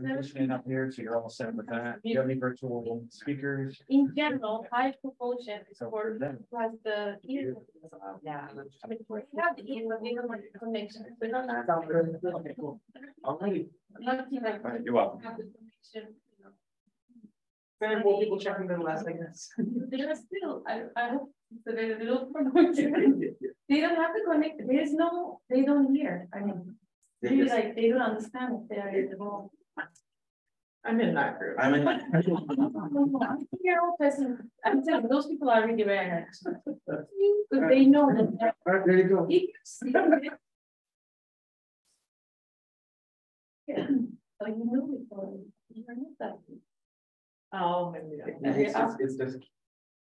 presentation up here, so you're all set with that. Do you have any virtual speakers? In general, high propulsion is for, for them. has the. ear- Yeah. I mean, we have the ear, but we don't want the connection, we don't have. Okay, cool. Alrighty. Not even like. You're welcome. Have the connection, you know. Very more people checking than last, I guess. There are still, I, I hope, so there's a little promotion. They don't have to connect, there's no, they don't hear, I mean, They just- like, they don't understand if they are in the wrong. I'm in that group. I'm in. You're all person, I'm telling you, those people are really very nice. They know that. Alright, there you go. they're- Yeah, so you know before, you are not that. Oh, maybe. It's just, it's just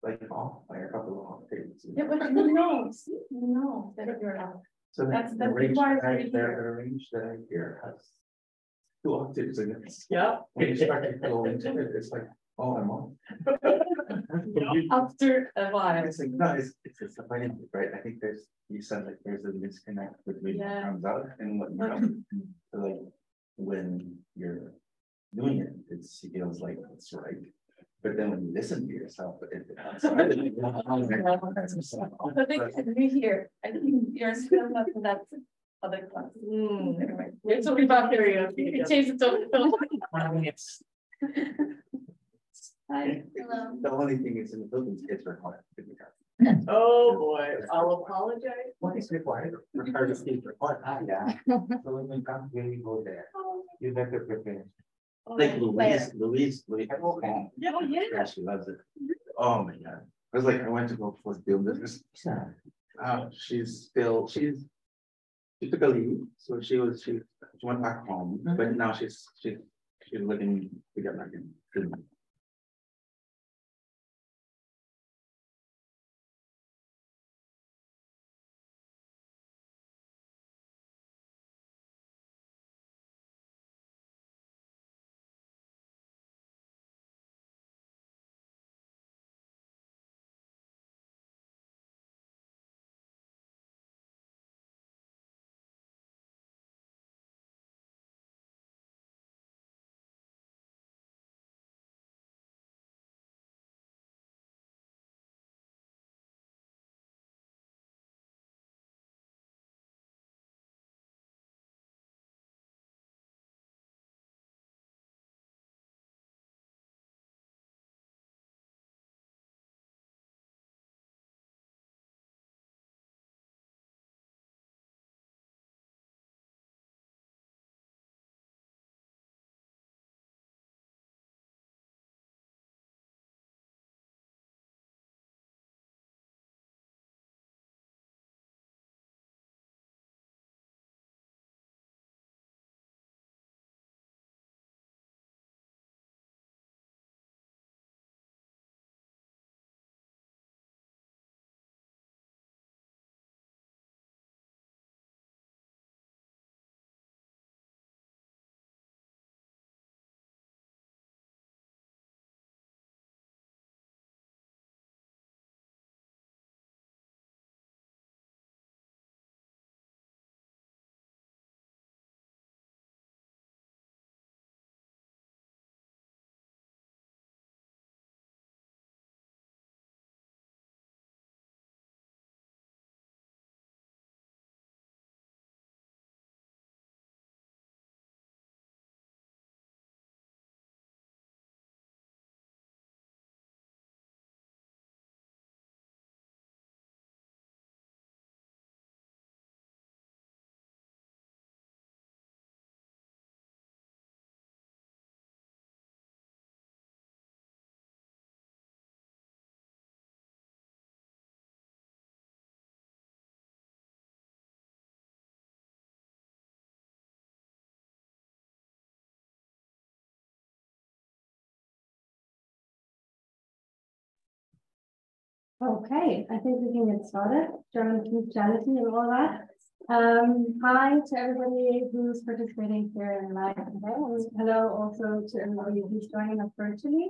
like off by a couple of off pages. Yeah, but you know, you know that you're out. So that's- the that range that I- you to the, hear. the range that I hear has. Two octaves in it. Yeah. When you start to go into it, it's like, oh, I'm on. After a while. It's like, no, it's, it's, it's a funny, thing, right? I think there's, you said like there's a disconnect between what comes out and what you know. So like, when you're doing it, it feels like it's right. But then when you listen to yourself, it. But they can be here, I think you're still not in that other class. Hmm. Anyway, We're talking about karaoke, you can change the topic. It's. Hi, hello. The only thing is in the buildings, it's required. to be done. Oh, boy, I'll apologize. What is required? Required to speak required. Ah, yeah. So when you come here, you go there. You better prepare. Like Louise, Louise, Louise. Yeah, oh, yeah. Yeah, she loves it. Oh my god. I was like, I went to go for builders. Uh, she's still, she's. She took a leave, so she was, she, she went back home, mm-hmm. but now she's, she's, she's looking to get Okay, I think we can get started. German Christianity and all that. Um, hi to everybody who's participating here in live today. and Hello also to everybody who's joining us virtually.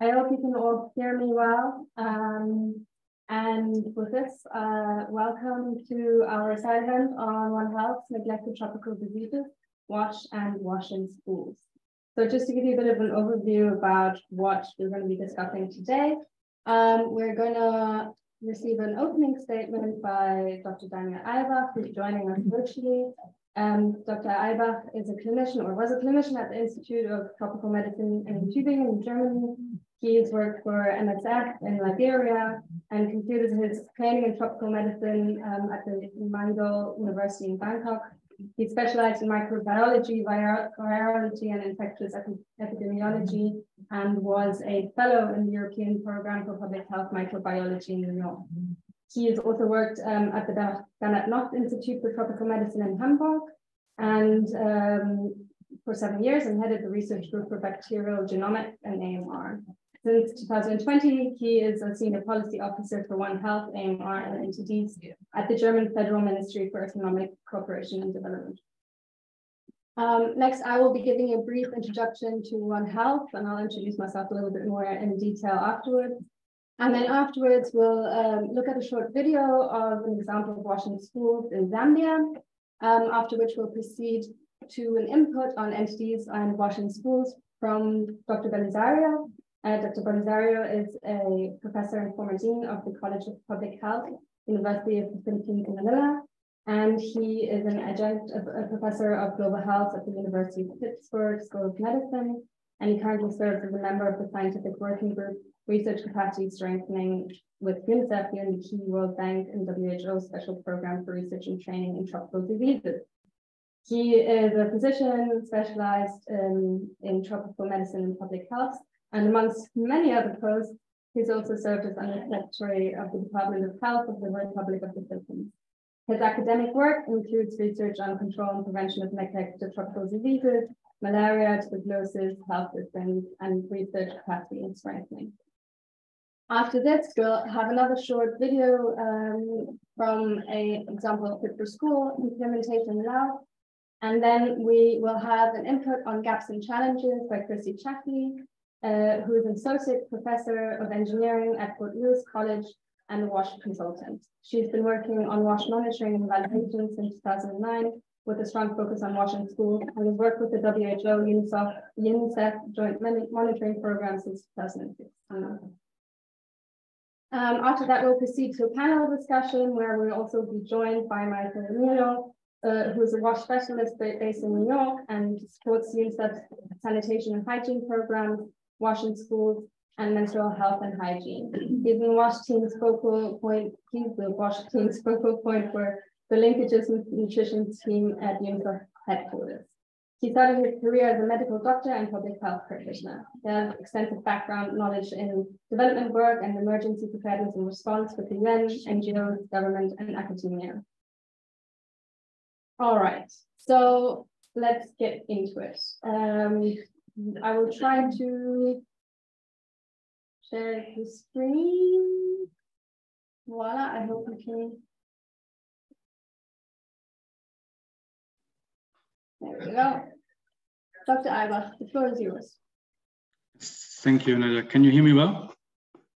I hope you can all hear me well. Um, and with this, uh, welcome to our assignment on One Health, neglected tropical diseases, wash and wash in schools. So just to give you a bit of an overview about what we're going to be discussing today, um, we're going to receive an opening statement by Dr. Daniel Eibach, who's joining us virtually. Um, Dr. Eibach is a clinician or was a clinician at the Institute of Tropical Medicine in Tübingen in Germany. He's worked for MSF in Liberia and completed his training in tropical medicine um, at the Mahidol University in Bangkok. He specialized in microbiology, virology, and infectious epidemiology, and was a fellow in the European Program for Public Health Microbiology in New York. He has also worked um, at the Bernhard Nocht Institute for Tropical Medicine in Hamburg, and um, for seven years, and headed the research group for bacterial genomics and AMR. Since 2020, he is a senior policy officer for One Health, AMR, and NTDs at the German Federal Ministry for Economic Cooperation and Development. Um, next, I will be giving a brief introduction to One Health, and I'll introduce myself a little bit more in detail afterwards. And then afterwards, we'll um, look at a short video of an example of WASH in schools in Zambia, um, after which we'll proceed to an input on NTDs and WASH in schools from Dr. Belisario, uh, Dr. Belisario is a professor and former dean of the College of Public Health, University of the Philippines in Manila, and he is an adjunct, a professor of global health at the University of Pittsburgh School of Medicine, and he currently serves as a member of the scientific working group Research Capacity Strengthening with UNICEF, UNDP, World Bank, and WHO Special Program for Research and Training in Tropical Diseases. He is a physician specialized in, in tropical medicine and public health, and amongst many other posts, he's also served as Undersecretary of the Department of Health of the Republic of the Philippines. His academic work includes research on control and prevention of neglected tropical diseases, malaria, tuberculosis, health systems, and research capacity and strengthening. After this, we'll have another short video um, from an example of Fit for School implementation now. And then we will have an input on gaps and challenges by Chrissy Chaffee, uh, who is an associate professor of engineering at Fort Lewis College and a WASH consultant. She's been working on WASH monitoring and validation since 2009 with a strong focus on WASH in schools and has worked with the WHO UNICEF, UNICEF joint monitoring program since 2006. Um, after that, we'll proceed to a panel discussion where we'll also be joined by Michael Emilio, uh, who is a WASH specialist based in New York and supports UNICEF's sanitation and hygiene programs WASH in schools, and menstrual health and hygiene. He's been WASH focal point, the WASH team's focal point for the linkages with nutrition team at UNICEF headquarters. He started his career as a medical doctor and public health practitioner. He has extensive background knowledge in development work and emergency preparedness and response with the UN, NGOs, government, and academia. All right, so let's get into it. Um, I will try to share the screen. Voila, I hope you can. There we go. Dr. Eibach, the floor is yours. Thank you, Nadia. Can you hear me well?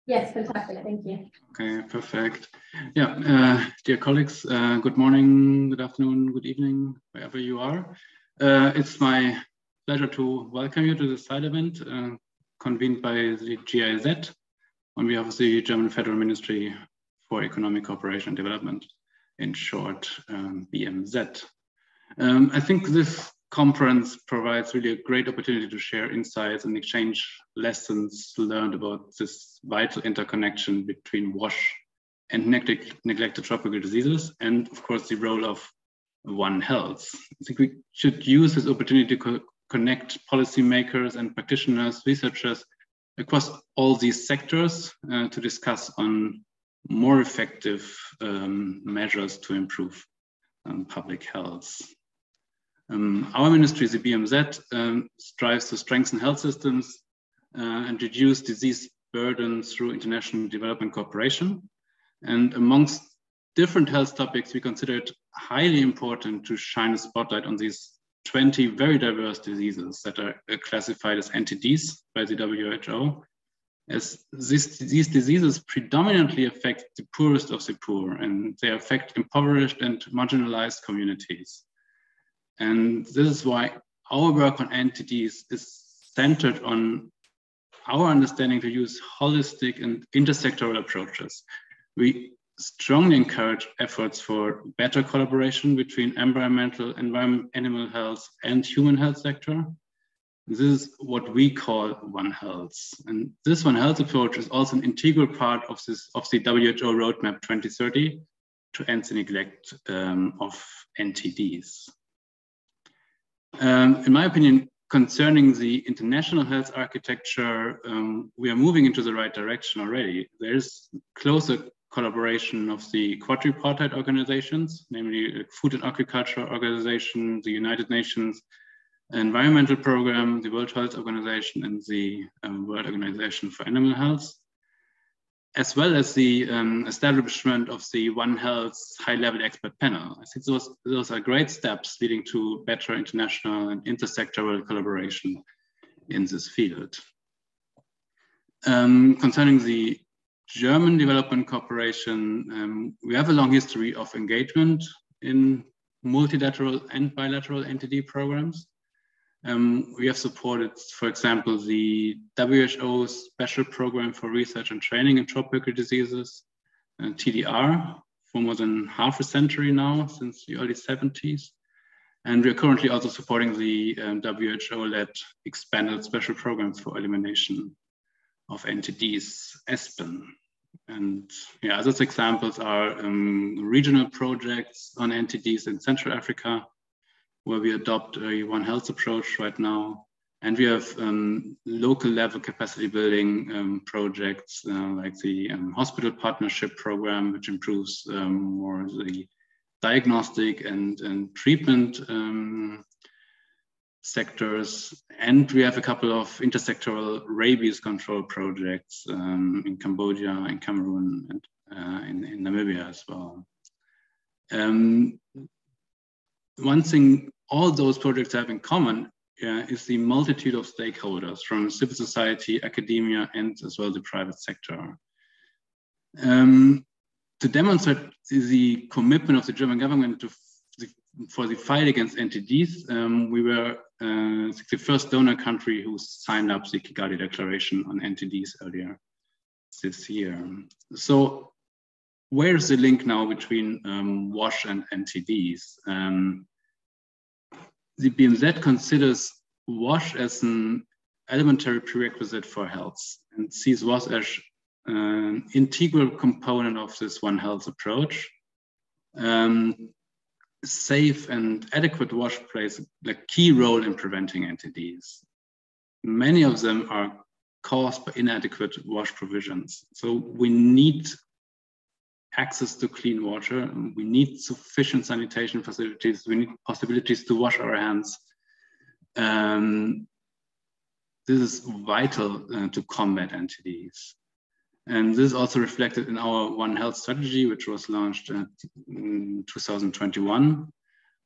Yes, fantastic. Thank you. Okay, perfect. Yeah, uh, dear colleagues, uh, good morning, good afternoon, good evening, wherever you are. Uh, it's my pleasure to welcome you to this side event uh, convened by the GIZ on behalf of the German Federal Ministry for Economic Cooperation and Development, in short, um, BMZ. Um, I think this conference provides really a great opportunity to share insights and exchange lessons learned about this vital interconnection between WASH and neglected tropical diseases, and of course the role of One Health. I think we should use this opportunity to connect policymakers and practitioners, researchers across all these sectors uh, to discuss on more effective um, measures to improve um, public health. Um, our ministry, the BMZ, um, strives to strengthen health systems uh, and reduce disease burden through international development cooperation. And amongst different health topics, we consider it highly important to shine a spotlight on these 20 very diverse diseases that are uh, classified as NTDs by the WHO, as this, these diseases predominantly affect the poorest of the poor, and they affect impoverished and marginalized communities. And this is why our work on NTDs is centered on our understanding to use holistic and intersectoral approaches. We strongly encourage efforts for better collaboration between environmental, environment, animal health, and human health sector. This is what we call One Health. And this One Health approach is also an integral part of, this, of the WHO Roadmap 2030 to end the neglect um, of NTDs. Um, in my opinion, concerning the international health architecture, um, we are moving into the right direction already. There's closer collaboration of the quadripartite organizations, namely Food and Agriculture Organization, the United Nations Environmental Program, the World Health Organization, and the um, World Organization for Animal Health, as well as the um, establishment of the One Health high-level expert panel. I think those, those are great steps leading to better international and intersectoral collaboration in this field. Um, concerning the German Development Cooperation, um, we have a long history of engagement in multilateral and bilateral NTD programs. Um, we have supported, for example, the WHO Special Program for Research and Training in Tropical Diseases, uh, TDR, for more than half a century now, since the early 70s. And we are currently also supporting the um, WHO-led expanded special programs for elimination of NTDs, ESPEN. And yeah, other examples are um, regional projects on NTDs in Central Africa, where we adopt a One Health approach right now. And we have um, local level capacity building um, projects uh, like the um, hospital partnership program, which improves um, more the diagnostic and, and treatment um, sectors. And we have a couple of intersectoral rabies control projects um, in Cambodia, in Cameroon, and uh, in, in, Namibia as well. Um, one thing all those projects have in common uh, is the multitude of stakeholders from civil society, academia, and as well the private sector. Um, to demonstrate the commitment of the German government to the, for the fight against NTDs, um, we were uh, the first donor country who signed up the Kigali Declaration on NTDs earlier this year. So where's the link now between um, WASH and NTDs? Um, the BMZ considers WASH as an elementary prerequisite for health and sees WASH as an integral component of this One Health approach. Um, safe and adequate wash plays a key role in preventing NTDs. Many of them are caused by inadequate wash provisions. So we need access to clean water. We need sufficient sanitation facilities. We need possibilities to wash our hands. Um, this is vital uh, to combat NTDs. And this is also reflected in our One Health strategy, which was launched in 2021,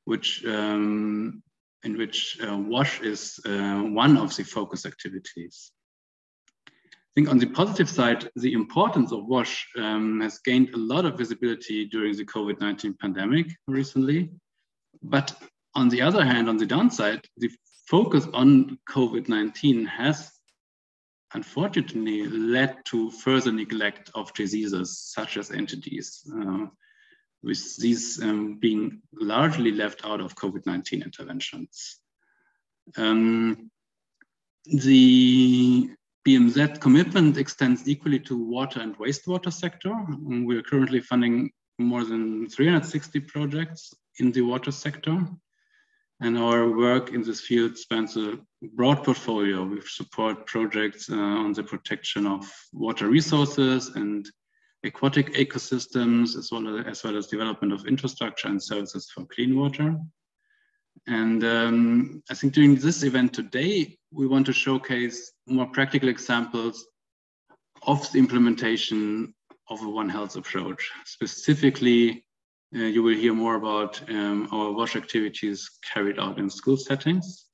which um, in which uh, WASH is uh, one of the focus activities. I think on the positive side, the importance of WASH um, has gained a lot of visibility during the COVID-19 pandemic recently. But on the other hand, on the downside, the focus on COVID-19 has unfortunately led to further neglect of diseases such as NTDs, uh, with these um, being largely left out of COVID-19 interventions. Um, the BMZ commitment extends equally to water and wastewater sector. We are currently funding more than 360 projects in the water sector. And our work in this field spans a broad portfolio. We support projects uh, on the protection of water resources and aquatic ecosystems, as well as, as well as development of infrastructure and services for clean water. And um, I think during this event today, we want to showcase more practical examples of the implementation of a One Health approach, specifically uh, you will hear more about um, our WASH activities carried out in school settings.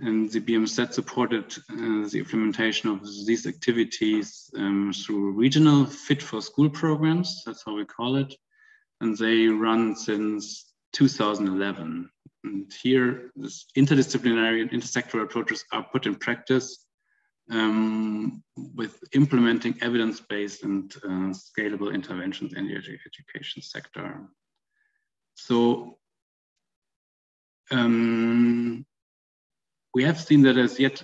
And the BMZ supported uh, the implementation of these activities um, through regional fit for school programs, that's how we call it. And they run since 2011. and here, this interdisciplinary and intersectoral approaches are put in practice um, with implementing evidence-based and uh, scalable interventions in the education sector. So um, we have seen that there's yet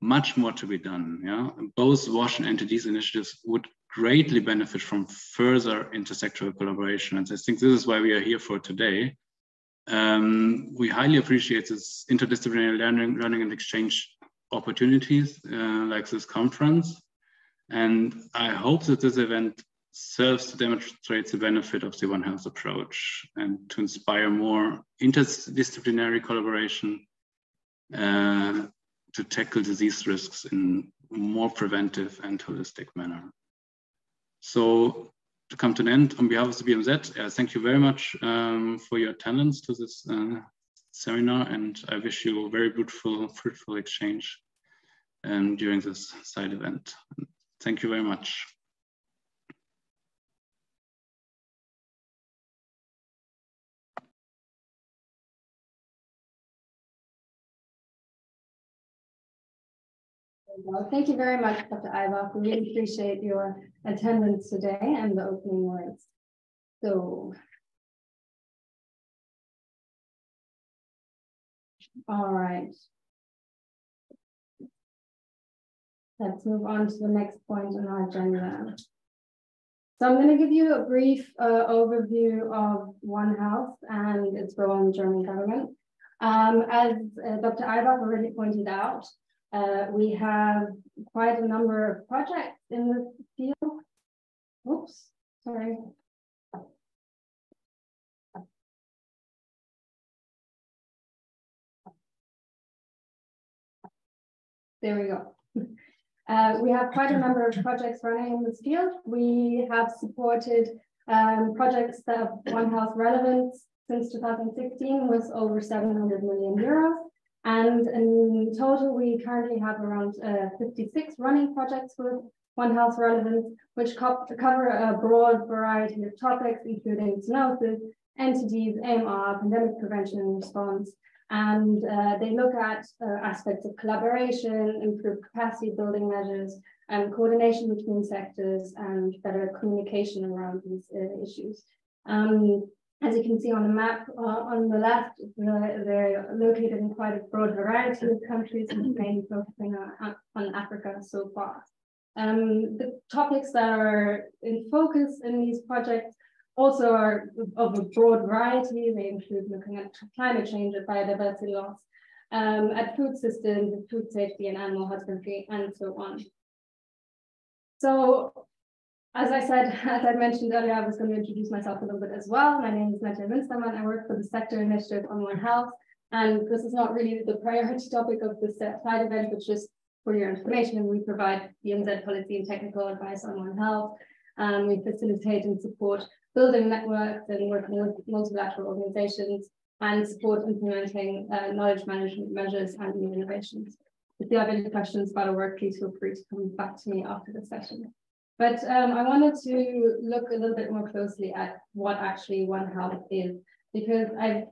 much more to be done. Yeah, both WASH and NTD's initiatives would greatly benefit from further intersectoral collaboration, and I think this is why we are here for today. Um, we highly appreciate this interdisciplinary learning, learning and exchange opportunities uh, like this conference, and I hope that this event serves to demonstrate the benefit of the One Health approach and to inspire more interdisciplinary collaboration uh, to tackle disease risks in more preventive and holistic manner. So to come to an end, on behalf of the BMZ, uh, thank you very much um, for your attendance to this uh, seminar, and I wish you a very beautiful, fruitful exchange um, during this side event. Thank you very much. Well, thank you very much, Dr. Eibach. We really appreciate your attendance today and the opening words. So. All right. Let's move on to the next point on our agenda. So I'm going to give you a brief uh, overview of One Health and its role in the German government. Um, as uh, Dr. Eibach already pointed out, uh, we have quite a number of projects in the field. Oops, sorry. There we go. Uh, we have quite a number of projects running in this field. We have supported um, projects that have One Health relevance since 2016 with over 700 million euros. And in total, we currently have around uh, 56 running projects with One Health relevance, which co cover a broad variety of topics, including zoonosis, NTDs, AMR, pandemic prevention and response. And uh, they look at uh, aspects of collaboration, improved capacity building measures, and coordination between sectors, and better communication around these uh, issues. Um, as you can see on the map uh, on the left, they're located in quite a broad variety of countries, mainly focusing on, on Africa so far. Um, the topics that are in focus in these projects also are of a broad variety. They include looking at climate change and biodiversity loss, um, at food systems, food safety and animal husbandry, and so on. So as I said, as I mentioned earlier, I was going to introduce myself a little bit as well. My name is Mette Winstermann. I work for the Sector Initiative on One Health. And this is not really the priority topic of this side event, but just for your information, we provide BMZ policy and technical advice on One Health. Um, we facilitate and support building networks and working with multilateral organizations and support implementing uh, knowledge management measures and new innovations. If you have any questions about our work, please feel free to come back to me after the session. But um, I wanted to look a little bit more closely at what actually One Health is, because I've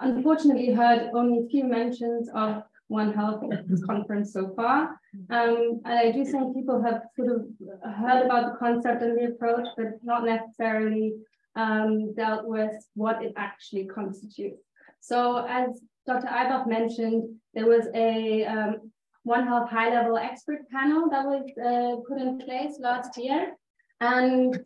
unfortunately heard only a few mentions of One Health at this conference so far. Um, and I do think people have sort of heard about the concept and the approach, but not necessarily um, dealt with what it actually constitutes. So as Dr. Eibach mentioned, there was a um, one Health high level expert panel that was uh, put in place last year. And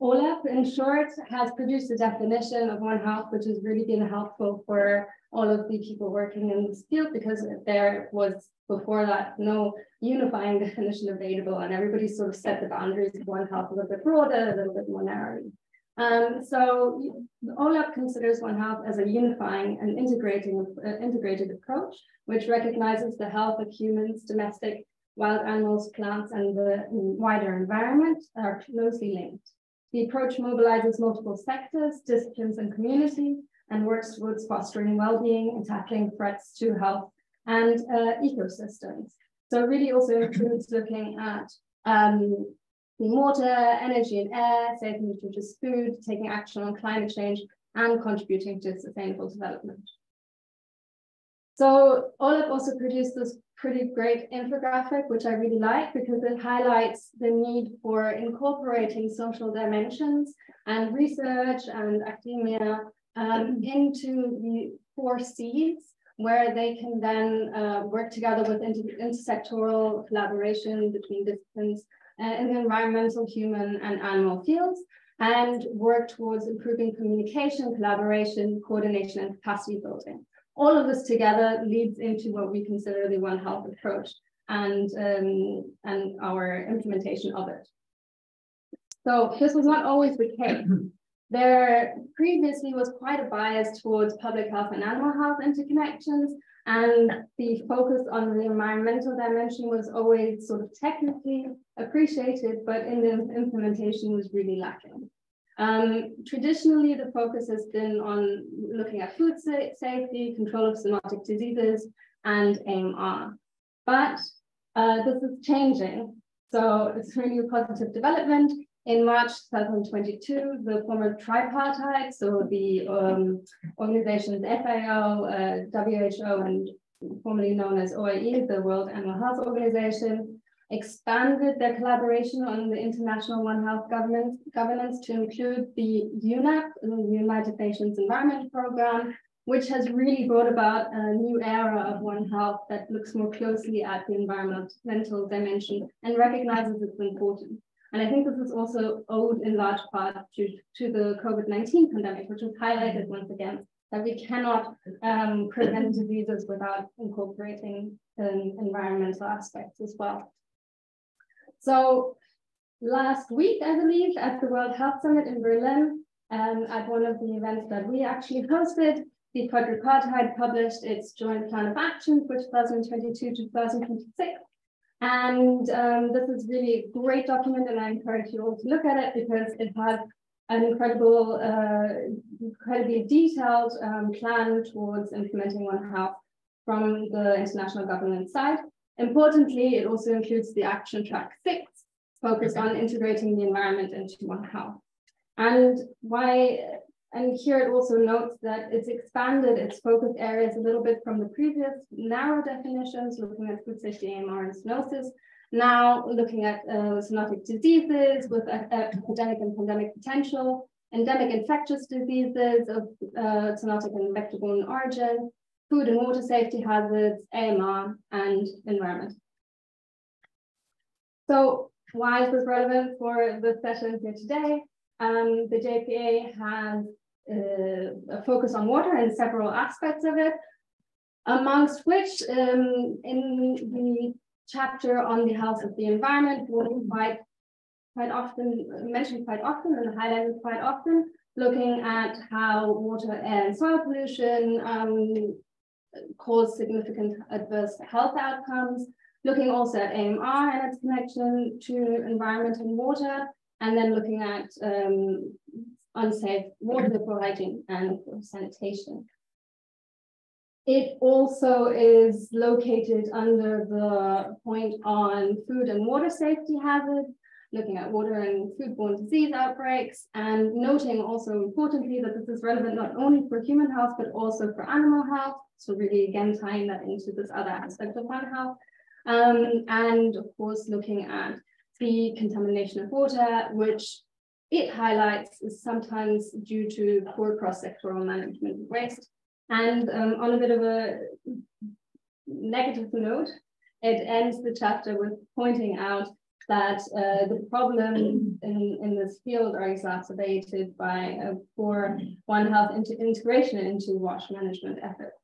OHHLEP, in short, has produced a definition of One Health, which has really been helpful for all of the people working in this field because there was before that no unifying definition available and everybody sort of set the boundaries of One Health a little bit broader, a little bit more narrowly. Um, so OHHLEP considers One Health as a unifying and integrating uh, integrated approach, which recognizes the health of humans, domestic, wild animals, plants, and the wider environment are closely linked. The approach mobilizes multiple sectors, disciplines, and communities, and works towards fostering well-being and tackling threats to health and uh, ecosystems. So really also includes looking at um, water, energy and air, safe and nutritious food, taking action on climate change, and contributing to sustainable development. So OHHLEP also produced this pretty great infographic, which I really like because it highlights the need for incorporating social dimensions and research and academia um, into the four C's, where they can then uh, work together with inter intersectoral collaboration between disciplines in the environmental, human, and animal fields, and work towards improving communication, collaboration, coordination, and capacity building all of this together leads into what we consider the One Health approach and, um, and our implementation of it. So this was not always the case. There previously was quite a bias towards public health and animal health interconnections, and the focus on the environmental dimension was always sort of technically appreciated, but in the implementation was really lacking. Um, traditionally, the focus has been on looking at food sa safety, control of zoonotic diseases, and AMR. But uh, this is changing. So it's really a positive development. In March 2022, the former tripartite, so the um, organizations FAO, uh, WHO, and formerly known as OIE, the World Animal Health Organization, expanded their collaboration on the international One Health governance, governance to include the UNEP, the United Nations Environment Program, which has really brought about a new era of One Health that looks more closely at the environmental dimension and recognizes its importance. And I think this is also owed in large part to, to the COVID-19 pandemic, which was highlighted once again, that we cannot um, prevent diseases without incorporating environmental aspects as well. So last week, I believe, at the World Health Summit in Berlin, um, at one of the events that we actually hosted, the quadripartite published its joint plan of action for 2022 to 2026. And um, this is really a great document, and I encourage you all to look at it because it has an incredible, uh, incredibly detailed um, plan towards implementing One Health from the international governance side. Importantly, it also includes the action track six, focused on integrating the environment into One Health. And why, and here it also notes that it's expanded its focus areas a little bit from the previous narrow definitions, looking at food safety, AMR, and zoonosis, now looking at uh, zoonotic diseases with epidemic and pandemic potential, endemic infectious diseases of uh, zoonotic and vector-borne origin, food and water safety hazards, AMR, and environment. So why is this relevant for the session here today? Um, the JPA has a focus on water and several aspects of it, amongst which um, in the chapter on the health of the environment, water quite, quite often mentioned quite often and highlighted quite often, looking at how water and soil pollution um, cause significant adverse health outcomes, looking also at AMR and its connection to environment and water, and then looking at um, unsafe water providing and sanitation. It also is located under the point on food and water safety hazards, looking at water and foodborne disease outbreaks, and noting also importantly that this is relevant not only for human health, but also for animal health. So really, again, tying that into this other aspect of One Health. Um, and of course, looking at the contamination of water, which it highlights is sometimes due to poor cross-sectoral management of waste. And um, on a bit of a negative note, it ends the chapter with pointing out that uh, the problems in, in this field are exacerbated by a poor One Health integration into wash management efforts.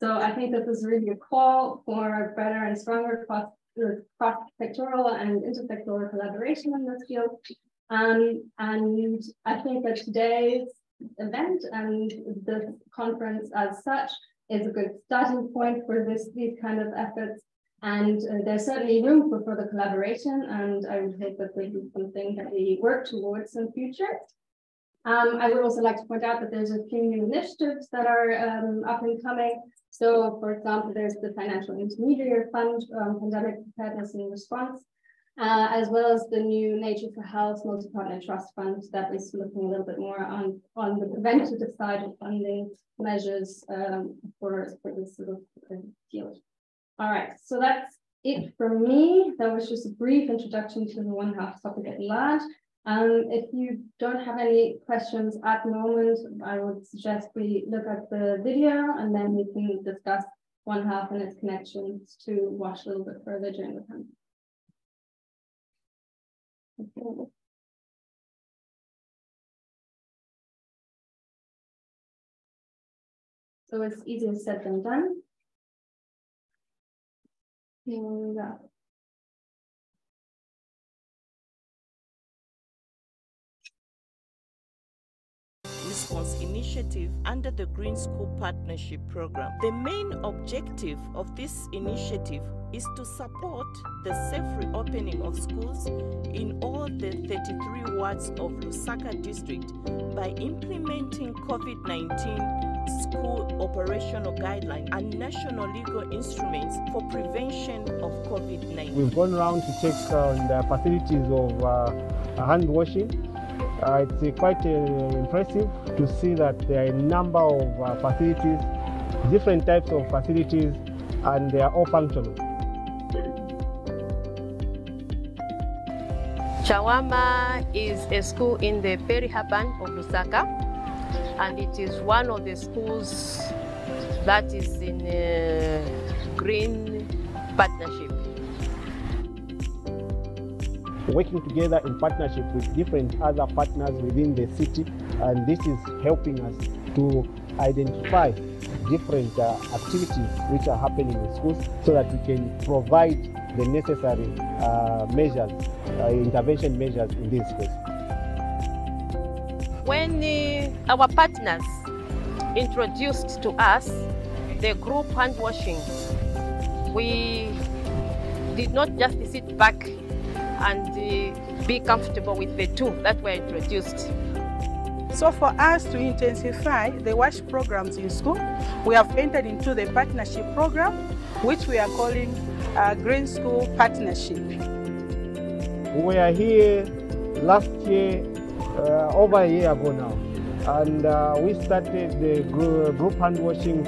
So I think that this is really a call for better and stronger cross, cross sectoral and intersectoral collaboration in this field. Um, and I think that today's event and the conference as such is a good starting point for this these kind of efforts. And uh, there's certainly room for further collaboration, and I would hope that this is something that we work towards in the future. Um, I would also like to point out that there's a few new initiatives that are um, up and coming. So, for example, there's the Financial Intermediary Fund, um, Pandemic Preparedness and Response, uh, as well as the new Nature for Health multi-partner trust fund that is looking a little bit more on, on the preventative side of funding measures um, for, for this sort of uh, field. All right, so that's it from me. That was just a brief introduction to the One Health topic at large. Um, if you don't have any questions at the moment, I would suggest we look at the video and then we can discuss One Health and its connections to WASH a little bit further during the time. So it's easier said than done. Here we Response Initiative under the Green School Partnership Program. The main objective of this initiative is to support the safe reopening of schools in all the 33 wards of Lusaka district by implementing COVID 19 school operational guidelines and national legal instruments for prevention of COVID 19. We've gone around to check on the facilities of uh, hand washing. Uh, it's uh, quite uh, impressive to see that there are a number of uh, facilities, different types of facilities, and they are all functional. Chawama is a school in the peri-urban of Lusaka, and it is one of the schools that is in a green partnership. Working together in partnership with different other partners within the city, and this is helping us to identify different uh, activities which are happening in schools so that we can provide the necessary uh, measures, uh, intervention measures in this case. When uh, our partners introduced to us the group hand washing, we did not just sit back and uh, be comfortable with the tool that were introduced. So for us to intensify the WASH programs in school, we have entered into the partnership program, which we are calling uh, Green School Partnership. We are here last year, uh, over a year ago now, and uh, we started the group, group hand washing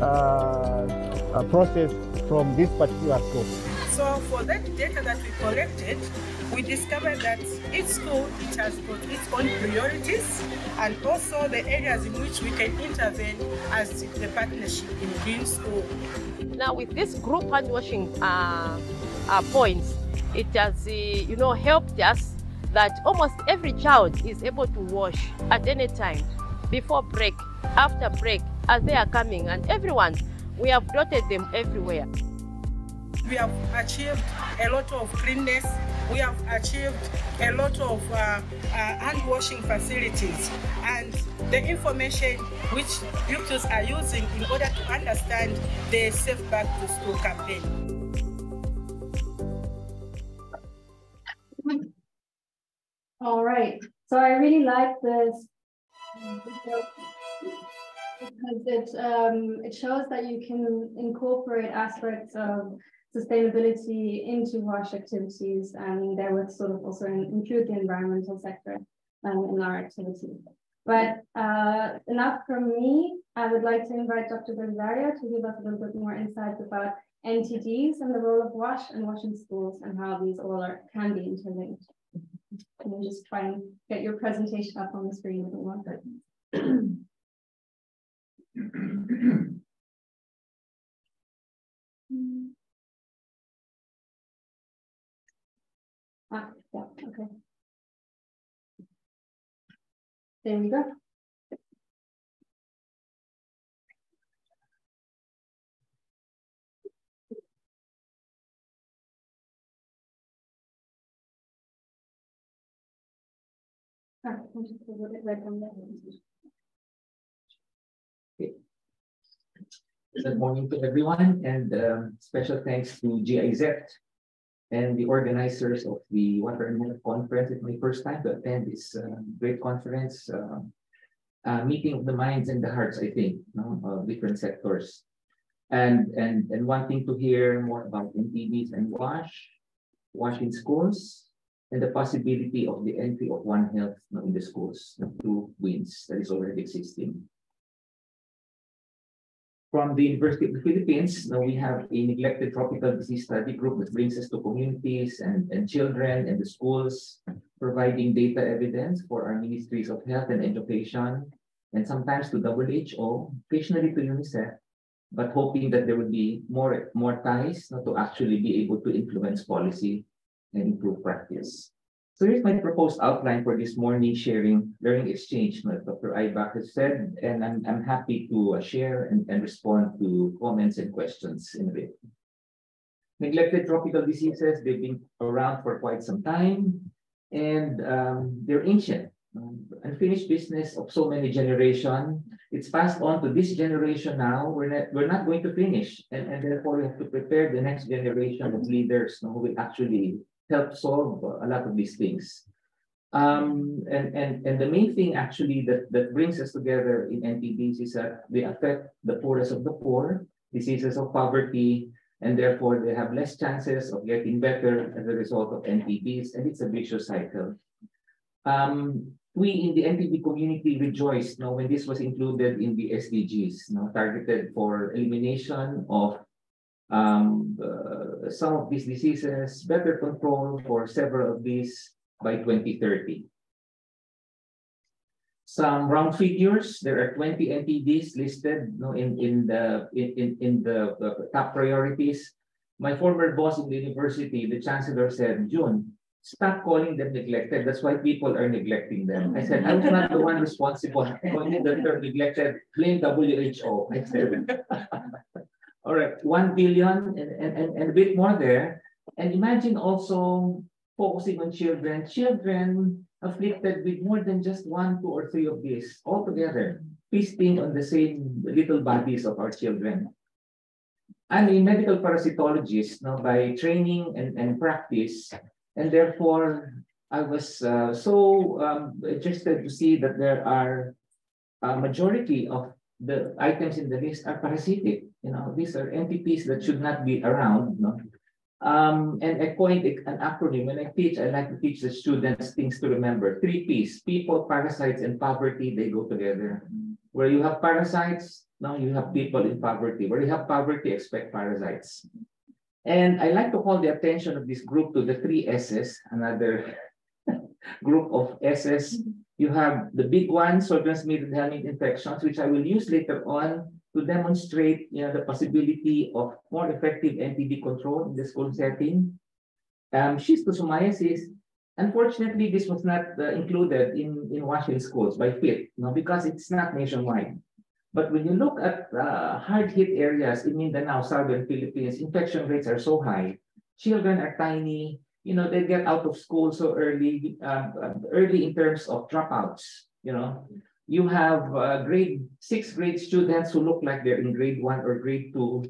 uh, process from this particular school. So for that data that we collected, we discovered that each school it has got its own priorities and also the areas in which we can intervene as the partnership in Green School. Now with this group hand washing uh, uh, points, it has uh, you know helped us that almost every child is able to wash at any time, before break, after break, as they are coming, and everyone, we have dotted them everywhere. We have achieved a lot of cleanness. We have achieved a lot of uh, uh, hand washing facilities and the information which youths are using in order to understand the Safe Back to School campaign. All right, so I really like this because it um, it shows that you can incorporate aspects of sustainability into WASH activities and there would sort of also include the environmental sector um, in our activity. But uh, enough from me. I would like to invite Dr. Belisario to give us a little bit more insights about NTDs and the role of WASH and WASH in schools and how these all are, can be interlinked. Can you just try and get your presentation up on the screen if you want it? Yeah, okay. There we go. Good morning to everyone and um, special thanks to GIZ and the organizers of the Water and Health Conference. It's my first time to attend this uh, great conference, uh, uh, meeting of the minds and the hearts, I think, no, of different sectors. And, and, and wanting to hear more about NTDs and WASH. wash in schools, and the possibility of the entry of One Health no, in the schools through WINS that is already existing. From the University of the Philippines, now we have a neglected tropical disease study group that brings us to communities and, and children and the schools, providing data evidence for our ministries of health and education, and sometimes to WHO, occasionally to UNICEF, but hoping that there would be more, more ties not to actually be able to influence policy and improve practice. So here's my proposed outline for this morning sharing learning exchange, Dr. Ibach has said, and I'm, I'm happy to uh, share and, and respond to comments and questions in a bit. Neglected tropical diseases, they've been around for quite some time, and um, they're ancient. Unfinished business of so many generation. It's passed on to this generation now. We're not, we're not going to finish, and, and therefore we have to prepare the next generation of leaders who will actually help solve a lot of these things. Um, and, and, and the main thing actually that, that brings us together in NTDs is that they affect the poorest of the poor, diseases of poverty, and therefore they have less chances of getting better as a result of NTDs, and it's a vicious cycle. Um, we in the NTD community rejoiced you know, when this was included in the SDGs, you know, targeted for elimination of um, uh, some of these diseases, better control for several of these by 2030. Some round figures, there are 20 NTDs listed you know, in, in the, in, in the, the top priorities. My former boss in the university, the chancellor said, June, stop calling them neglected. That's why people are neglecting them. I said, I was not the one responsible. Calling the term neglected, blame WHO. I said, all right, 1 billion and, and, and, a bit more there. And imagine also focusing on children, children afflicted with more than just one, two, or three of these altogether, feasting on the same little bodies of our children. I'm a medical parasitologist now by training and, and practice, and therefore I was uh, so um, interested to see that there are a majority of the items in the list are parasitic. You know, these are entities that should not be around. Know? Um, and I coined an acronym. When I teach, I like to teach the students things to remember. Three P's, people, parasites, and poverty, they go together. Where you have parasites, now you have people in poverty. Where you have poverty, expect parasites. And I like to call the attention of this group to the three S's, another group of S's. You have the big one, soil transmitted helminth infections, which I will use later on to demonstrate you know, the possibility of more effective NTD control in the school setting. Um, schistosomiasis, unfortunately, this was not uh, included in, in WASH in schools by FIT, you know, because it's not nationwide. But when you look at uh, hard-hit areas in Mindanao, southern Philippines, infection rates are so high. Children are tiny. You know, they get out of school so early, uh, early in terms of dropouts. You know, you have uh, grade six grade students who look like they're in grade one or grade two,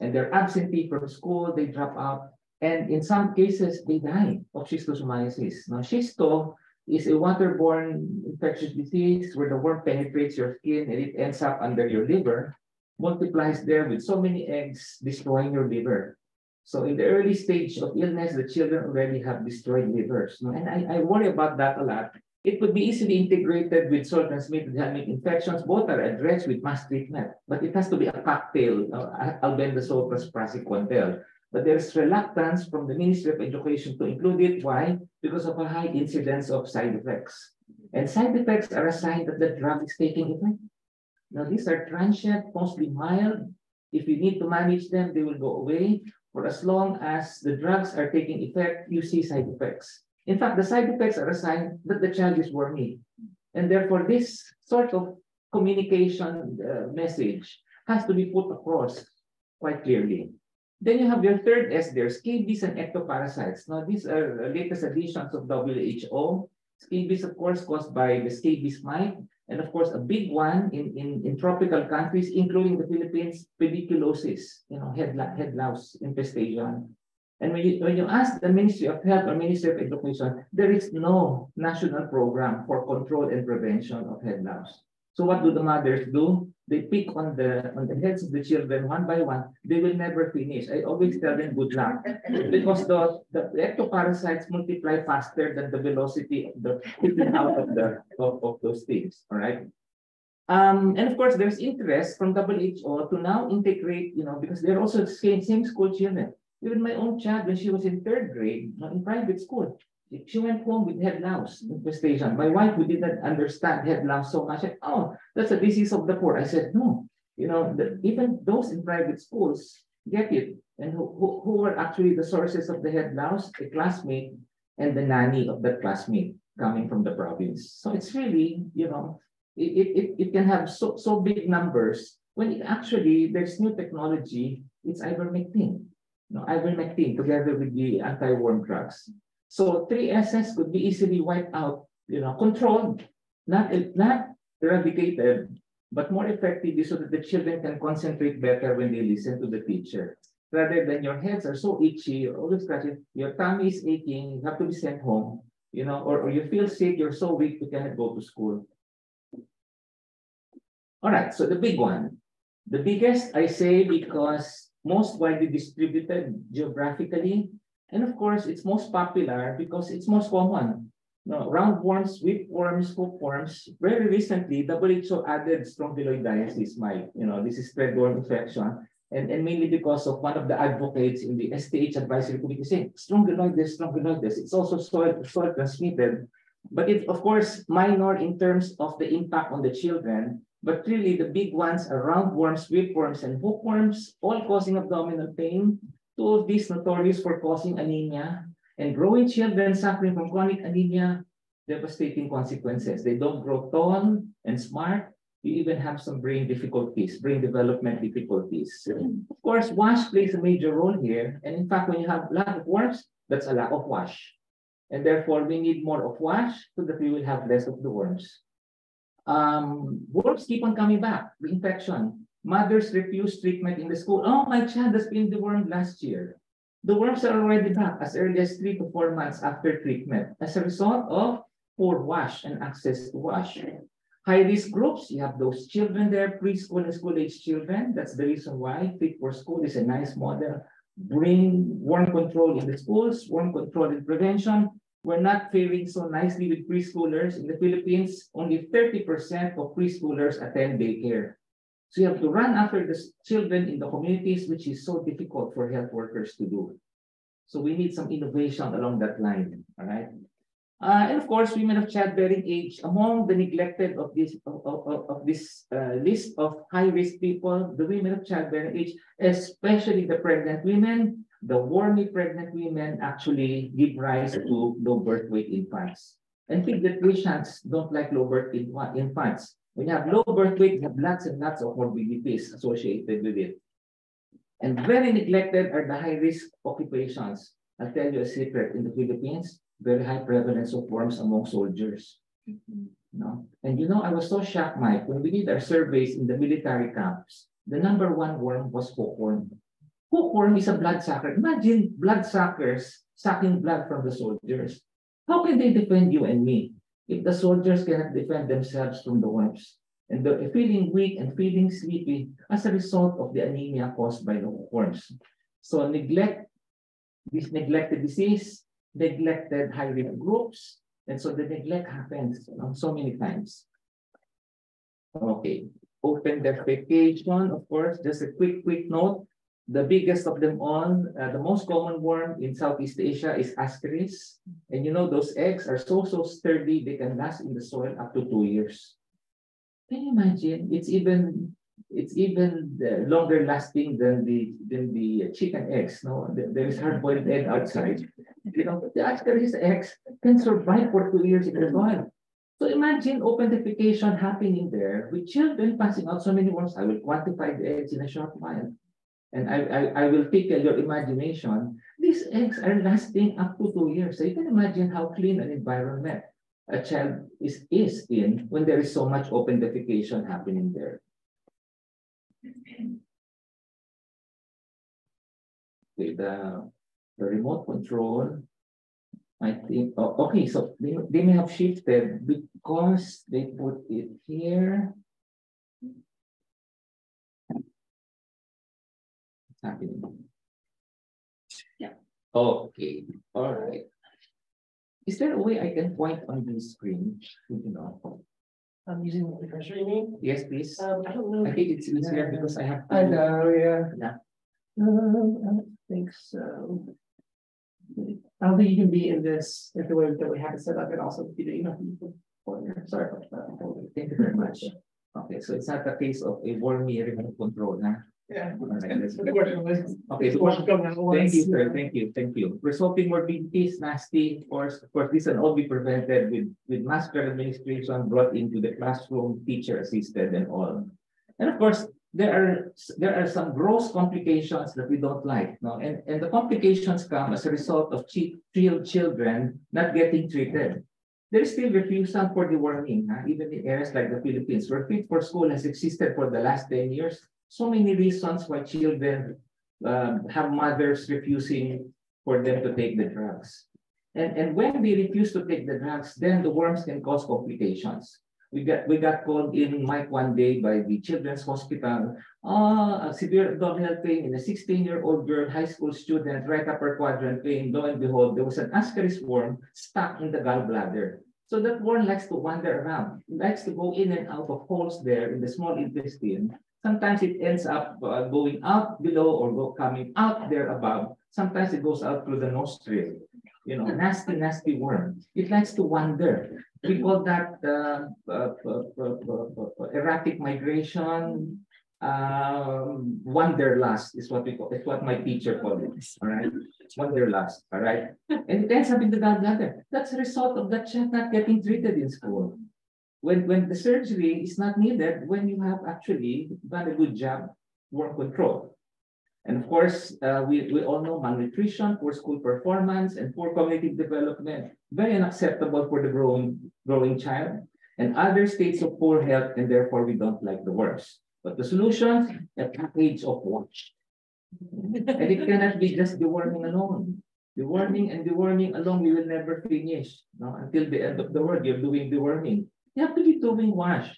and they're absentee from school. They drop out, and in some cases they die of schistosomiasis. Now, schisto is a waterborne infectious disease where the worm penetrates your skin and it ends up under your liver, multiplies there with so many eggs, destroying your liver. So in the early stage of illness, the children already have destroyed livers. And I, I worry about that a lot. It could be easily integrated with soil transmitted helminth infections. Both are addressed with mass treatment, but it has to be a cocktail, uh, albendazole plus praziquantel. But there's reluctance from the Ministry of Education to include it. Why? Because of a high incidence of side effects. And side effects are a sign that the drug is taking effect. Now, these are transient, mostly mild. If you need to manage them, they will go away. For as long as the drugs are taking effect, you see side effects. In fact, the side effects are a sign that the child is wormy. And therefore, this sort of communication uh, message has to be put across quite clearly. Then you have your third S there, scabies and ectoparasites. Now, these are latest additions of WHO. Scabies, of course, caused by the scabies mite. And of course, a big one in, in, in tropical countries, including the Philippines, pediculosis, you know, head, head louse infestation. And when you, when you ask the Ministry of Health or Ministry of Education, there is no national program for control and prevention of head louse. So what do the mothers do? they pick on the on the heads of the children one by one, they will never finish. I always tell them good luck because the the ectoparasites multiply faster than the velocity of the picking out of the of, of those things. All right. Um, and of course, there's interest from WHO to now integrate, you know, because they're also same, same school children. Even my own child, when she was in third grade, know, in private school, she went home with head louse infestation. My wife, who didn't understand head louse so much, said, oh, that's a disease of the poor. I said, no, you know, the, even those in private schools get it. And who, who, who were actually the sources of the head louse? The classmate and the nanny of that classmate coming from the province. So it's really, you know, it, it, it can have so, so big numbers when it actually there's new technology, it's ivermectin. No, ivermectin together with the anti-worm drugs. So three S's could be easily wiped out, you know, controlled, not, not eradicated, but more effectively so that the children can concentrate better when they listen to the teacher. Rather than your heads are so itchy, you're always scratching, your tummy is aching, you have to be sent home, you know, or, or you feel sick, you're so weak you cannot go to school. All right, so the big one. The biggest I say because most widely distributed geographically, and of course, it's most popular because it's most common. No, roundworms, whipworms, hookworms. Very recently, WHO added strongyloidiasis, my, you know, this is threadworm infection. And, and mainly because of one of the advocates in the STH advisory committee saying strongyloides, strongyloides. It's also soil, soil transmitted. But it's of course minor in terms of the impact on the children. But really the big ones are roundworms, whipworms, and hookworms, all causing abdominal pain, Two of these notorious for causing anemia and growing children suffering from chronic anemia, devastating consequences. They don't grow tall and smart. You even have some brain difficulties, brain development difficulties. Of course, wash plays a major role here. And in fact, when you have lack of worms, that's a lack of wash. And therefore, we need more of wash so that we will have less of the worms. Um, worms keep on coming back, the infection. Mothers refuse treatment in the school. Oh, my child has been dewormed last year. The worms are already back as early as three to four months after treatment as a result of poor wash and access to wash. High risk groups, you have those children there, preschool and school age children. That's the reason why Fit for School is a nice model. Bring worm control in the schools, worm control and prevention. We're not faring so nicely with preschoolers. In the Philippines, only 30% of preschoolers attend daycare. So you have to run after the children in the communities, which is so difficult for health workers to do. So we need some innovation along that line, all right? Uh, and of course, women of childbearing age, among the neglected of this of, of, of this uh, list of high-risk people, the women of childbearing age, especially the pregnant women, the warmly pregnant women actually give rise to low birth weight infants. And pediatricians don't like low birth infants. When you have low birth weight, you have lots and lots of morbidities associated with it. And very neglected are the high-risk occupations. I'll tell you a secret, in the Philippines, very high prevalence of worms among soldiers. Mm -hmm. No? And you know, I was so shocked, Mike, when we did our surveys in the military camps, the number one worm was hookworm. Hookworm is a blood sucker. Imagine blood suckers sucking blood from the soldiers. How can they defend you and me? if the soldiers cannot defend themselves from the worms, and they're feeling weak and feeling sleepy as a result of the anemia caused by the worms. So neglect, this neglected disease, neglected high-risk groups, and so the neglect happens so many times. Okay, open defecation, of course, just a quick, quick note. The biggest of them all, uh, the most common worm in Southeast Asia is Ascaris. And you know, those eggs are so, so sturdy, they can last in the soil up to two years. Can you imagine? It's even it's even longer lasting than the than the chicken eggs. No, there is hard boiled egg outside. You know, the Ascaris eggs can survive for two years in the soil. So imagine open defecation happening there with children passing out so many worms. I will quantify the eggs in a short while and I, I, I will tickle your imagination, these eggs are lasting up to two years. So you can imagine how clean an environment a child is, is in when there is so much open defecation happening there. Okay, the, the remote control, I think, oh, okay, so they, they may have shifted because they put it here happening. Yeah. Okay, all right. Is there a way I can point on the screen? You know, I'm using the cursor, you mean? yes, please. Um, I don't know. I think it's easier because I have. I know, yeah. Yeah. Um, I don't think so. I don't think you can be in this, if the way that we have it set up, it also be the, you know. pointer. Sorry about that. Thank you very much. Okay, so it's not a case of a wormy remote control, huh? Yeah. All right, let's- The question was- Okay, the so question coming out at Thank you, sir. Thank you, thank you. Resulting morbidity is nasty. Of course, of course, this can all be prevented with, with master administration brought into the classroom, teacher assisted and all. And of course, there are, there are some gross complications that we don't like, no? And, and the complications come as a result of chill children not getting treated. There is still refusal for deworming, huh? even in areas like the Philippines, where Fit for School has existed for the last ten years. So many reasons why children um, have mothers refusing for them to take the drugs. And, and when they refuse to take the drugs, then the worms can cause complications. We got, we got called in Mike one day by the Children's Hospital. Ah, a severe abdominal pain in a 16-year-old girl, high school student, right upper quadrant pain. Lo and behold, there was an ascaris worm stuck in the gallbladder. So that worm likes to wander around. It likes to go in and out of holes there in the small intestine. Sometimes it ends up uh, going out below or go coming out there above. Sometimes it goes out through the nostril. You know, nasty, nasty worm. It likes to wander. We call that uh, uh, uh, uh, erratic migration. Um, wanderlust is what we call. It's what my teacher called it. All right, wanderlust. All right, and it ends up in the gallbladder. That's a result of that child not getting treated in school when, when the surgery is not needed, when you have actually done a good job work control. And of course, uh, we, we all know malnutrition, poor school performance, and poor cognitive development, very unacceptable for the growing, growing child, and other states of poor health, and therefore we don't like the worst. But the solution, a package of wash. and it cannot be just deworming alone. Deworming and deworming alone, we will never finish. No? Until the end of the world, you're doing deworming you have to be doing WASH.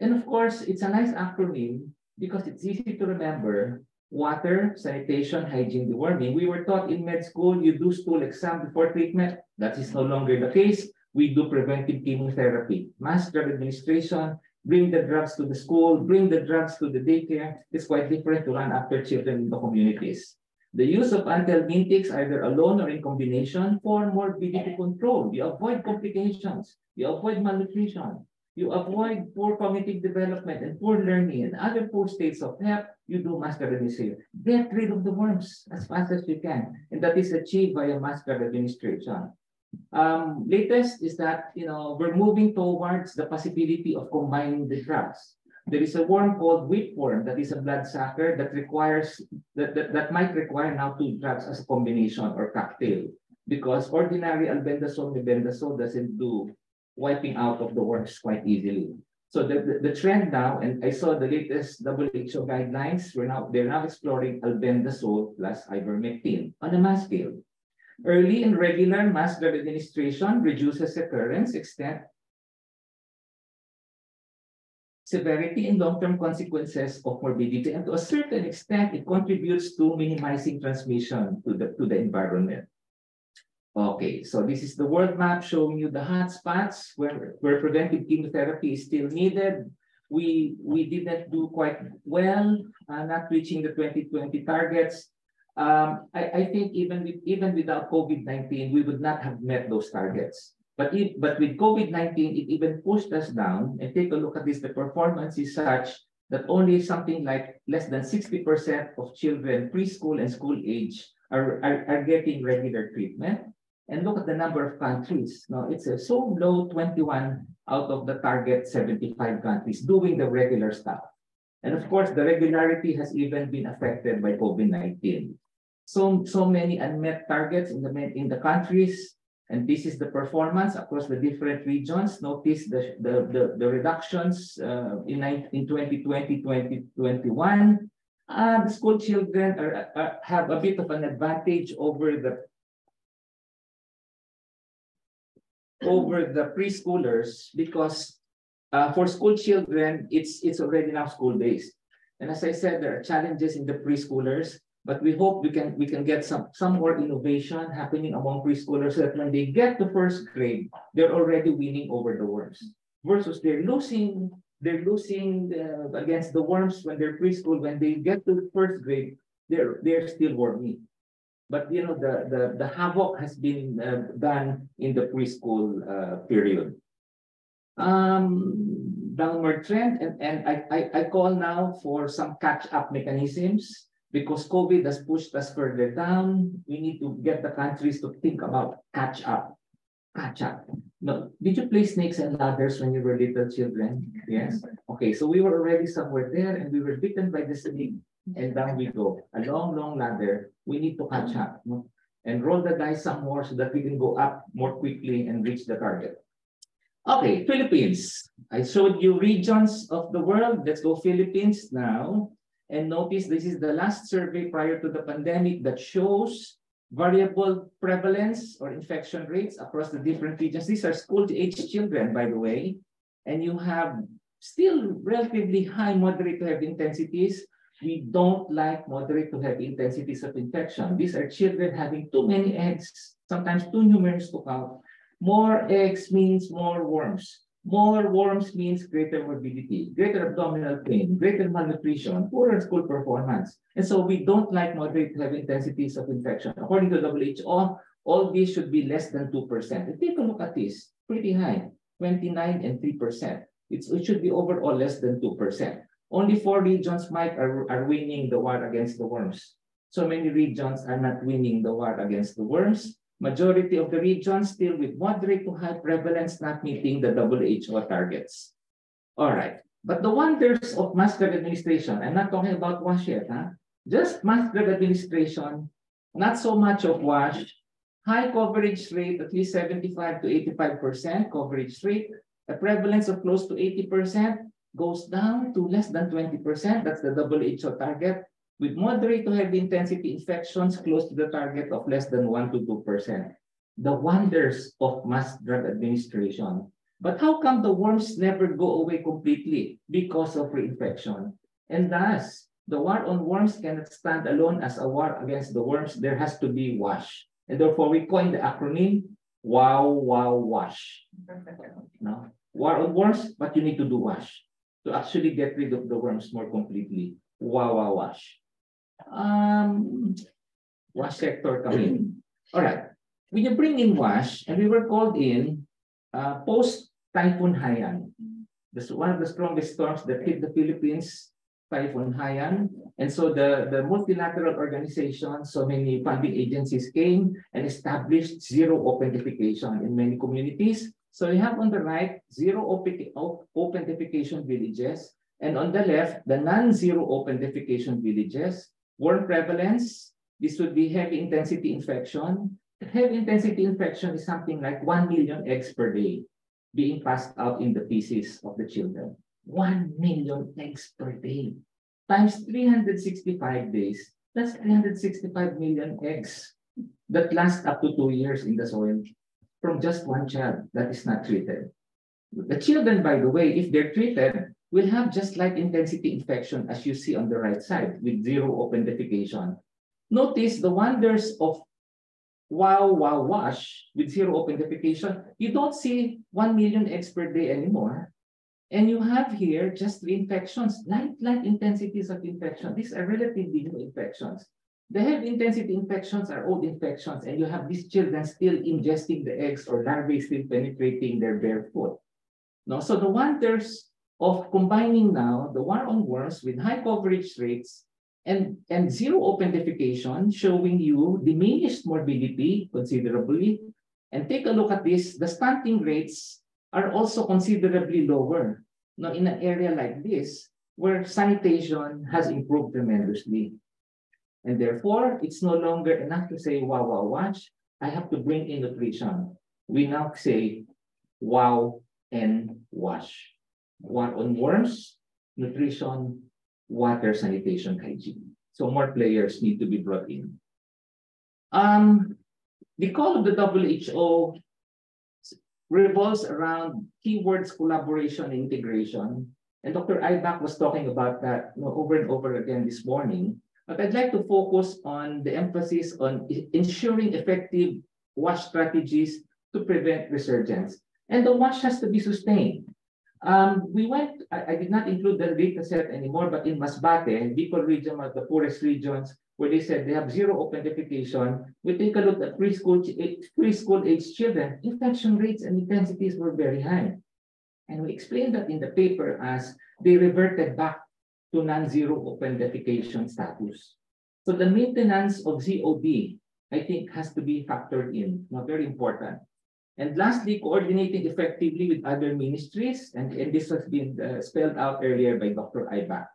And of course, it's a nice acronym because it's easy to remember. Water, sanitation, hygiene, deworming. We were taught in med school, you do stool exam before treatment. That is no longer the case. We do preventive chemotherapy, mass drug administration, bring the drugs to the school, bring the drugs to the daycare. It's quite different to run after children in the communities. The use of anthelmintics, either alone or in combination, for morbidity control. You avoid complications. You avoid malnutrition. You avoid poor cognitive development and poor learning and other poor states of health. You do mass administration. Get rid of the worms as fast as you can. And that is achieved via mass drug administration. Um, latest is that, you know, we're moving towards the possibility of combining the drugs. There is a worm called whipworm that is a blood sucker that requires, that, that, that might require now two drugs as a combination or cocktail because ordinary albendazole mebendazole doesn't do wiping out of the worms quite easily. So the, the, the, trend now, and I saw the latest WHO guidelines, we're now, they're now exploring albendazole plus ivermectin on a mass scale. Early and regular mass drug administration reduces occurrence, extent, severity and long-term consequences of morbidity. And to a certain extent, it contributes to minimizing transmission to the, to the environment. Okay, so this is the world map showing you the hot spots where, where preventive chemotherapy is still needed. We, we didn't do quite well, uh, not reaching the 2020 targets. Um, I, I think even with, even without COVID-19, we would not have met those targets. But, but with COVID-19, it even pushed us down. And take a look at this, the performance is such that only something like less than 60% of children preschool and school age are, are, are getting regular treatment. And look at the number of countries. Now, it's a so low 21 out of the target 75 countries doing the regular stuff. And of course, the regularity has even been affected by COVID-19. So, so many unmet targets in the, in the countries, and this is the performance across the different regions. Notice the, the, the, the reductions uh, in, in 2020, 2021. Uh, school children are, are, have a bit of an advantage over the over the preschoolers because uh, for school children, it's, it's already now school-based. And as I said, there are challenges in the preschoolers. But we hope we can we can get some some more innovation happening among preschoolers so that when they get to first grade, they're already winning over the worms. Versus they're losing they're losing uh, against the worms when they're preschool. When they get to the first grade, they're they're still wormy. But you know the the the havoc has been uh, done in the preschool uh, period. Um, downward trend, and and I, I I call now for some catch up mechanisms because COVID has pushed us further down. We need to get the countries to think about catch up. Catch up. No, did you play snakes and ladders when you were little children? Yes. Okay, so we were already somewhere there and we were bitten by the snake and down we go. A long, long ladder. We need to catch up no? and roll the dice some more so that we can go up more quickly and reach the target. Okay, Philippines. I showed you regions of the world. Let's go Philippines now. And notice this is the last survey prior to the pandemic that shows variable prevalence or infection rates across the different regions. These are school-age children, by the way. And you have still relatively high moderate to heavy intensities. We don't like moderate to heavy intensities of infection. These are children having too many eggs, sometimes too numerous to count. More eggs means more worms. More worms means greater morbidity, greater abdominal pain, greater malnutrition, poorer school performance. And so we don't like moderate heavy intensities of infection. According to WHO, all these should be less than 2%. If take a look at this, pretty high, 29 and 3%. It's, it should be overall less than 2%. Only four regions, Mike, are, are winning the war against the worms. So many regions are not winning the war against the worms. Majority of the regions still with moderate to high prevalence not meeting the WHO targets. All right, but the wonders of mass drug administration, I'm not talking about WASH yet, huh? just mass drug administration, not so much of WASH, high coverage rate, at least 75 to 85% coverage rate, a prevalence of close to 80% goes down to less than 20%, that's the WHO target, with moderate to heavy intensity infections close to the target of less than 1 to 2%. The wonders of mass drug administration. But how come the worms never go away completely? Because of reinfection. And thus, the war on worms cannot stand alone as a war against the worms. There has to be WASH. And therefore, we coined the acronym WOW, WOW, WASH. No? War on worms, but you need to do WASH to actually get rid of the worms more completely. WOW, WOW, WASH um, WASH sector come in. All right. When you bring in WASH, and we were called in uh, post Typhoon Haiyan. This one of the strongest storms that hit the Philippines, Typhoon Haiyan. And so the, the multilateral organizations, so many funding agencies came and established zero opentification in many communities. So you have on the right, zero opentification villages, and on the left, the non-zero opentification villages. Worm prevalence, this would be heavy intensity infection. Heavy intensity infection is something like 1 million eggs per day being passed out in the feces of the children. 1 million eggs per day times 365 days. That's 365 million eggs that last up to two years in the soil from just one child that is not treated. The children, by the way, if they're treated, will have just light intensity infection as you see on the right side with zero open defecation. Notice the wonders of wow, wow, wash with zero open defecation. You don't see 1 million eggs per day anymore. And you have here just the infections, light, light intensities of infection. These are relatively new infections. The heavy intensity infections are old infections, and you have these children still ingesting the eggs or larvae still penetrating their bare foot. No, so the wonders of combining now the war on worms with high coverage rates and, and zero open defecation, showing you diminished morbidity considerably. And take a look at this, the stunting rates are also considerably lower. Now, in an area like this, where sanitation has improved tremendously. And therefore, it's no longer enough to say, wow, wow, wash. I have to bring in nutrition. We now say, wow and wash one on worms, nutrition, water, sanitation, hygiene. So more players need to be brought in. Um, the call of the WHO revolves around keywords collaboration integration. And Dr. Ibach was talking about that you know, over and over again this morning But I'd like to focus on the emphasis on ensuring effective wash strategies to prevent resurgence. And the wash has to be sustained. Um, we went, I, I did not include the data set anymore, but in Masbate, Bicol region, one of the poorest regions, where they said they have zero open defecation, we take a look at preschool, ch- eh, preschool age children, infection rates and intensities were very high. And we explained that in the paper as they reverted back to non-zero open defecation status. So the maintenance of ZOD, I think, has to be factored in, not very important. And lastly, coordinating effectively with other ministries, and, and this has been uh, spelled out earlier by Dr. Ibach.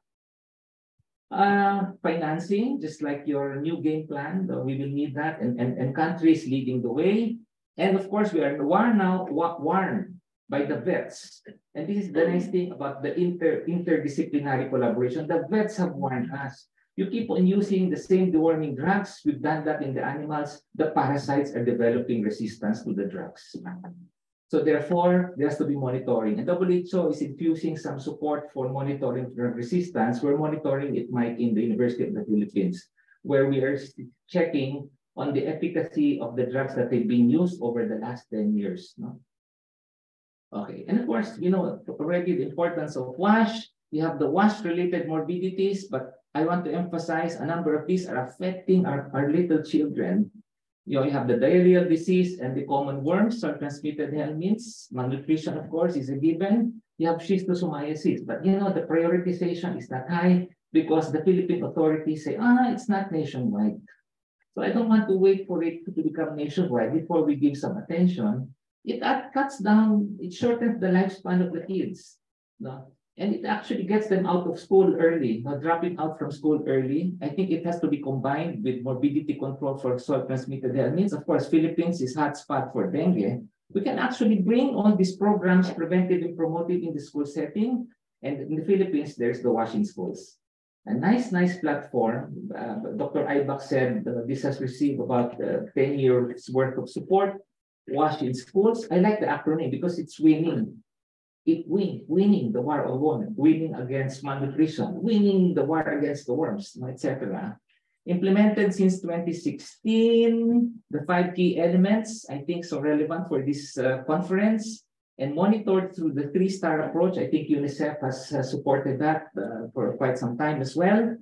Uh, financing, just like your new game plan, we will need that, and, and, and countries leading the way. And of course, we are warned now, wa- warned by the vets. And this is the nice thing about the inter, interdisciplinary collaboration. The vets have warned us. You keep on using the same deworming drugs. We've done that in the animals. The parasites are developing resistance to the drugs. So therefore, there has to be monitoring. And WHO is infusing some support for monitoring drug resistance. We're monitoring it, Mike, in the University of the Philippines, where we are checking on the efficacy of the drugs that they've been used over the last 10 years. No? Okay, and of course, you know already the importance of WASH. You have the WASH-related morbidities, but I want to emphasize a number of these are affecting our, our little children. You know, you have the diarrheal disease and the common worms are transmitted helminths. Malnutrition, of course, is a given. You have schistosomiasis, but you know, the prioritization is not high because the Philippine authorities say, ah, it's not nationwide. So I don't want to wait for it to become nationwide before we give some attention. It cuts down, it shortens the lifespan of the kids. No? And it actually gets them out of school early, not dropping out from school early. I think it has to be combined with morbidity control for soil transmitted helminths. Of course, Philippines is hotspot for dengue. We can actually bring all these programs prevented and promoted in the school setting. And in the Philippines, there's the WASH in schools. A nice, nice platform. Uh, Dr. Ibach said uh, this has received about uh, 10 years worth of support. Wash in schools. I like the acronym because it's winning it win, winning the war on women, winning against malnutrition, winning the war against the worms, etc. Implemented since 2016, the five key elements, I think so relevant for this uh, conference and monitored through the three-star approach. I think UNICEF has uh, supported that uh, for quite some time as well.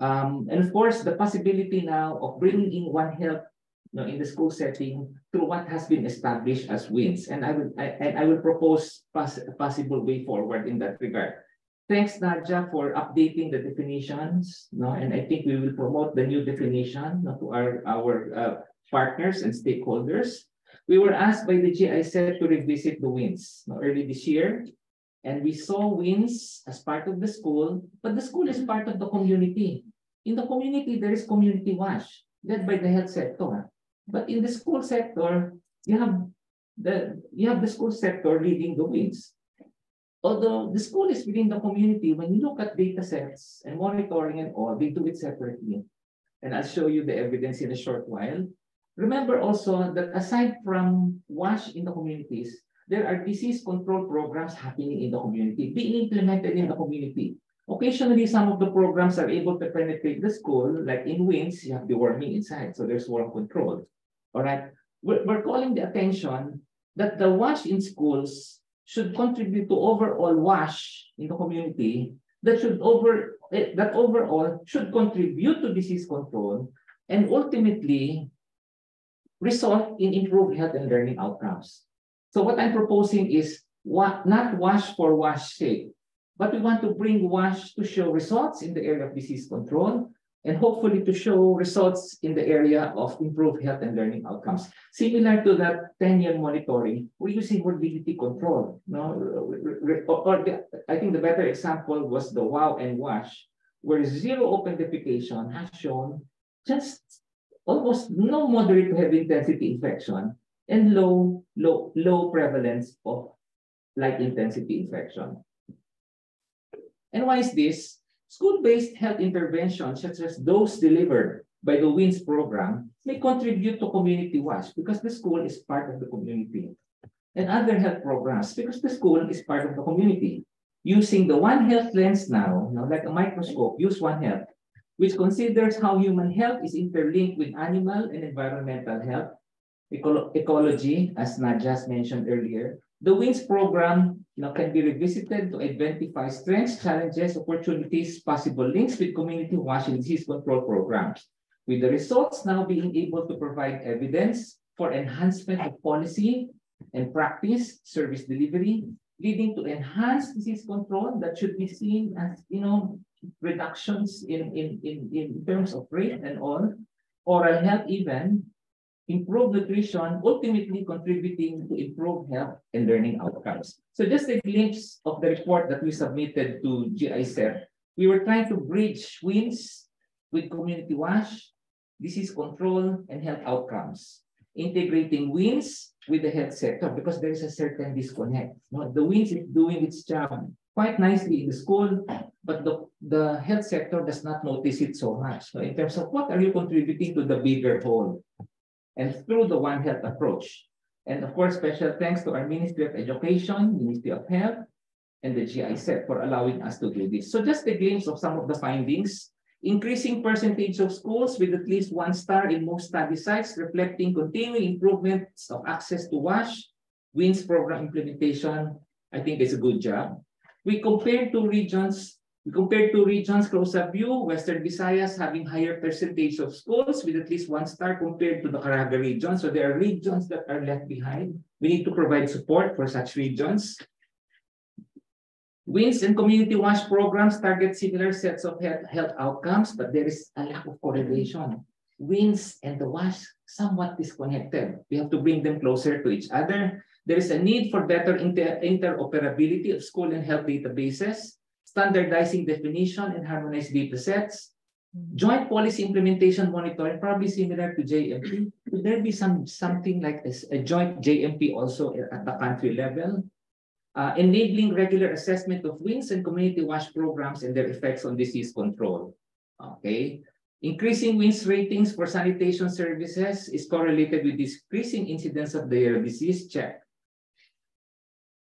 Um, and of course, the possibility now of bringing in One Health you know, in the school setting through what has been established as wins. And I will I, and I will propose poss a possible way forward in that regard. Thanks, Nadja, for updating the definitions. No, and I think we will promote the new definition no, to our, our uh, partners and stakeholders. We were asked by the GIZ to revisit the wins no, early this year. And we saw wins as part of the school, but the school is part of the community. In the community, there is community wash led by the health sector. But in the school sector, you have the you have the school sector leading the wins. Although the school is within the community, when you look at data sets and monitoring and all, they do it separately. And I'll show you the evidence in a short while. Remember also that aside from WASH in the communities, there are disease control programs happening in the community, being implemented in the community. Occasionally, some of the programs are able to penetrate the school, like in WINS, you have the worming inside, so there's worm control. All right, we're, calling the attention that the WASH in schools should contribute to overall WASH in the community that should over eh, that overall should contribute to disease control and ultimately result in improved health and learning outcomes. So what I'm proposing is what not WASH for WASH sake, but we want to bring WASH to show results in the area of disease control and hopefully to show results in the area of improved health and learning outcomes. Similar to that 10-year monitoring, we're using morbidity control. No? Or the, I think the better example was the WOW and WASH, where zero open defecation has shown just almost no moderate to heavy intensity infection and low, low, low prevalence of light intensity infection. And why is this? School-based health interventions, such as those delivered by the WINS program, may contribute to community WASH because the school is part of the community. And other health programs, because the school is part of the community. Using the One Health lens now, know, like a microscope, use One Health. which considers how human health is interlinked with animal and environmental health, Eco ecology, as Najas mentioned earlier. The WINS program know, can be revisited to identify strengths, challenges, opportunities, possible links with community WASH and disease control programs, with the results now being able to provide evidence for enhancement of policy and practice, service delivery, leading to enhanced disease control that should be seen as, you know, reductions in, in, in, in terms of rate and all, oral health even, improved nutrition, ultimately contributing to improved health and learning outcomes. So just a glimpse of the report that we submitted to GICEP. We were trying to bridge WINS with community WASH, disease control, and health outcomes. Integrating WINS with the health sector because there is a certain disconnect. No, the WINS is doing its job quite nicely in the school, but the, the health sector does not notice it so much. So in terms of what are you contributing to the bigger whole? And through the One Health approach. And of course, special thanks to our Ministry of Education, Ministry of Health, and the GICEP for allowing us to do this. So just a glimpse of some of the findings. Increasing percentage of schools with at least one star in most study sites, reflecting continuing improvements of access to WASH, WINS program implementation. I think it's a good job. We compared two regions, compared to regions close up view, Western Visayas having higher percentage of schools with at least one star compared to the Caraga region. So there are regions that are left behind. We need to provide support for such regions. WINS and community WASH programs target similar sets of health, health outcomes, but there is a lack of correlation. WINS and the WASH somewhat disconnected. We have to bring them closer to each other. There is a need for better inter interoperability of school and health databases, standardizing definition and harmonized data sets, joint policy implementation monitoring, probably similar to JMP. Will there be some something like this, a joint JMP also at the country level? uh, enabling regular assessment of WINS and community WASH programs and their effects on disease control. Okay. Increasing WINS ratings for sanitation services is correlated with decreasing incidence of the disease check.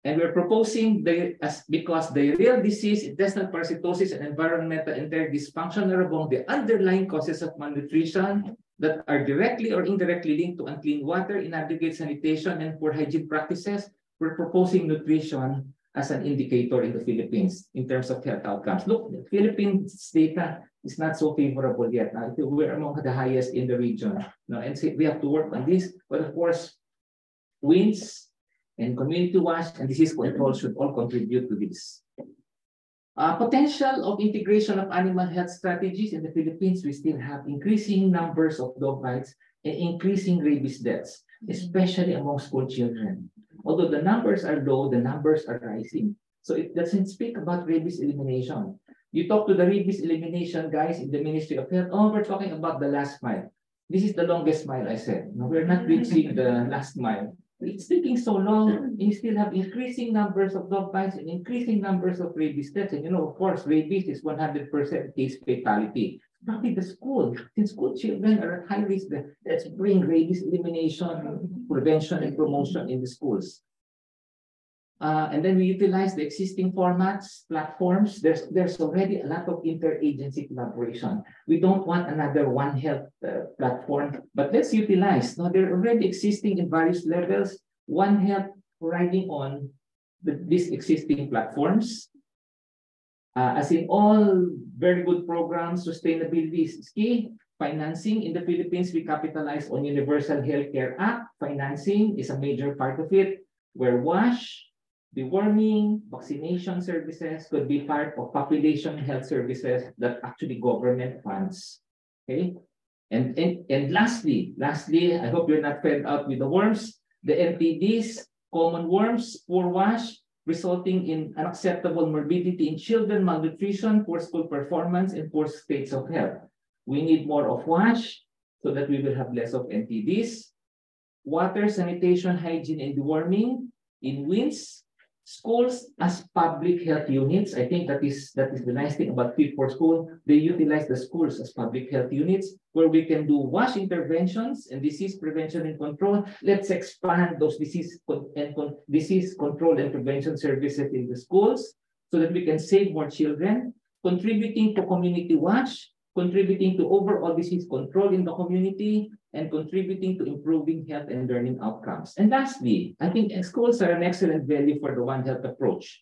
And we're proposing the as because the real disease, intestinal parasitosis, and environmental enteric dysfunction are among the underlying causes of malnutrition that are directly or indirectly linked to unclean water, inadequate sanitation, and poor hygiene practices we're proposing nutrition as an indicator in the Philippines in terms of health outcomes. Look, the Philippines data is not so favorable yet. Now, we're among the highest in the region. No, and we have to work on this. But of course, WINS and community WASH and disease control should all contribute to this. Uh, potential of integration of animal health strategies in the Philippines, we still have increasing numbers of dog bites and increasing rabies deaths, especially among school children. Although the numbers are low, the numbers are rising. So it doesn't speak about rabies elimination. You talk to the rabies elimination guys in the Ministry of Health. Oh, we're talking about the last mile. This is the longest mile, I said. No, we're not reaching the last mile. It's taking so long. You still have increasing numbers of dog bites and increasing numbers of rabies deaths. And you know, of course, rabies is 100% case fatality. Probably the school, since school children are at high risk, let's bring rabies elimination, prevention, and promotion in the schools. Uh, and then we utilize the existing formats, platforms. There's, there's already a lot of interagency collaboration. We don't want another One Health uh, platform, but let's utilize. Now, they're already existing in various levels. One Health riding on the, these existing platforms. Uh, as in all very good programs, sustainability is key. Financing in the Philippines, we capitalize on Universal Healthcare Act. Financing is a major part of it, where WASH, deworming, vaccination services could be part of population health services that actually government funds. Okay. And, and, and lastly, lastly, I hope you're not fed up with the worms. The NTDs, common worms, poor WASH, resulting in unacceptable morbidity in children, malnutrition, poor school performance, and poor states of health. We need more of WASH so that we will have less of NTDs. Water, sanitation, hygiene, and deworming in WINS, schools as public health units. I think that is that is the nice thing about Fit for School. They utilize the schools as public health units where we can do WASH interventions and disease prevention and control. Let's expand those disease and con disease control and prevention services in the schools so that we can save more children, contributing to community WASH contributing to overall disease control in the community, and contributing to improving health and learning outcomes. And lastly, I think schools are an excellent value for the One Health approach.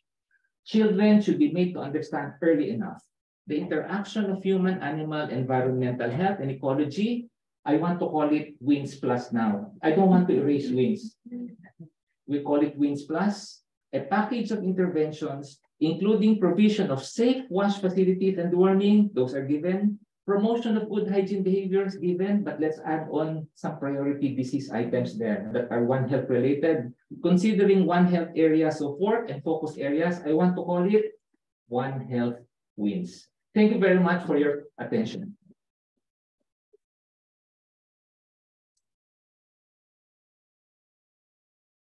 Children should be made to understand early enough the interaction of human, animal, environmental health, and ecology. I want to call it WINS Plus now. I don't want to erase WINS. We call it WINS Plus, a package of interventions, including provision of safe wash facilities and warming, those are given, promotion of good hygiene behaviors given, but let's add on some priority disease items there that are One Health related. Considering One Health areas of work and focus areas, I want to call it One Health Wins. Thank you very much for your attention.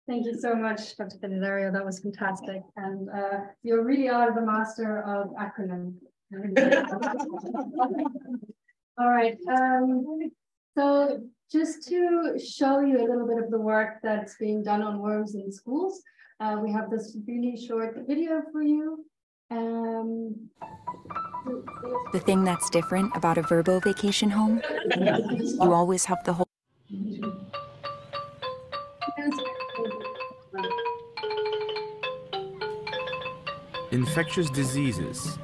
Thank you so much, Dr. Candelario. That was fantastic. And uh, you really are the master of acronyms. All right. Um, so just to show you a little bit of the work that's being done on worms in schools, uh, we have this really short video for you. Um, The thing that's different about a Vrbo vacation home, you always have the whole. Infectious diseases,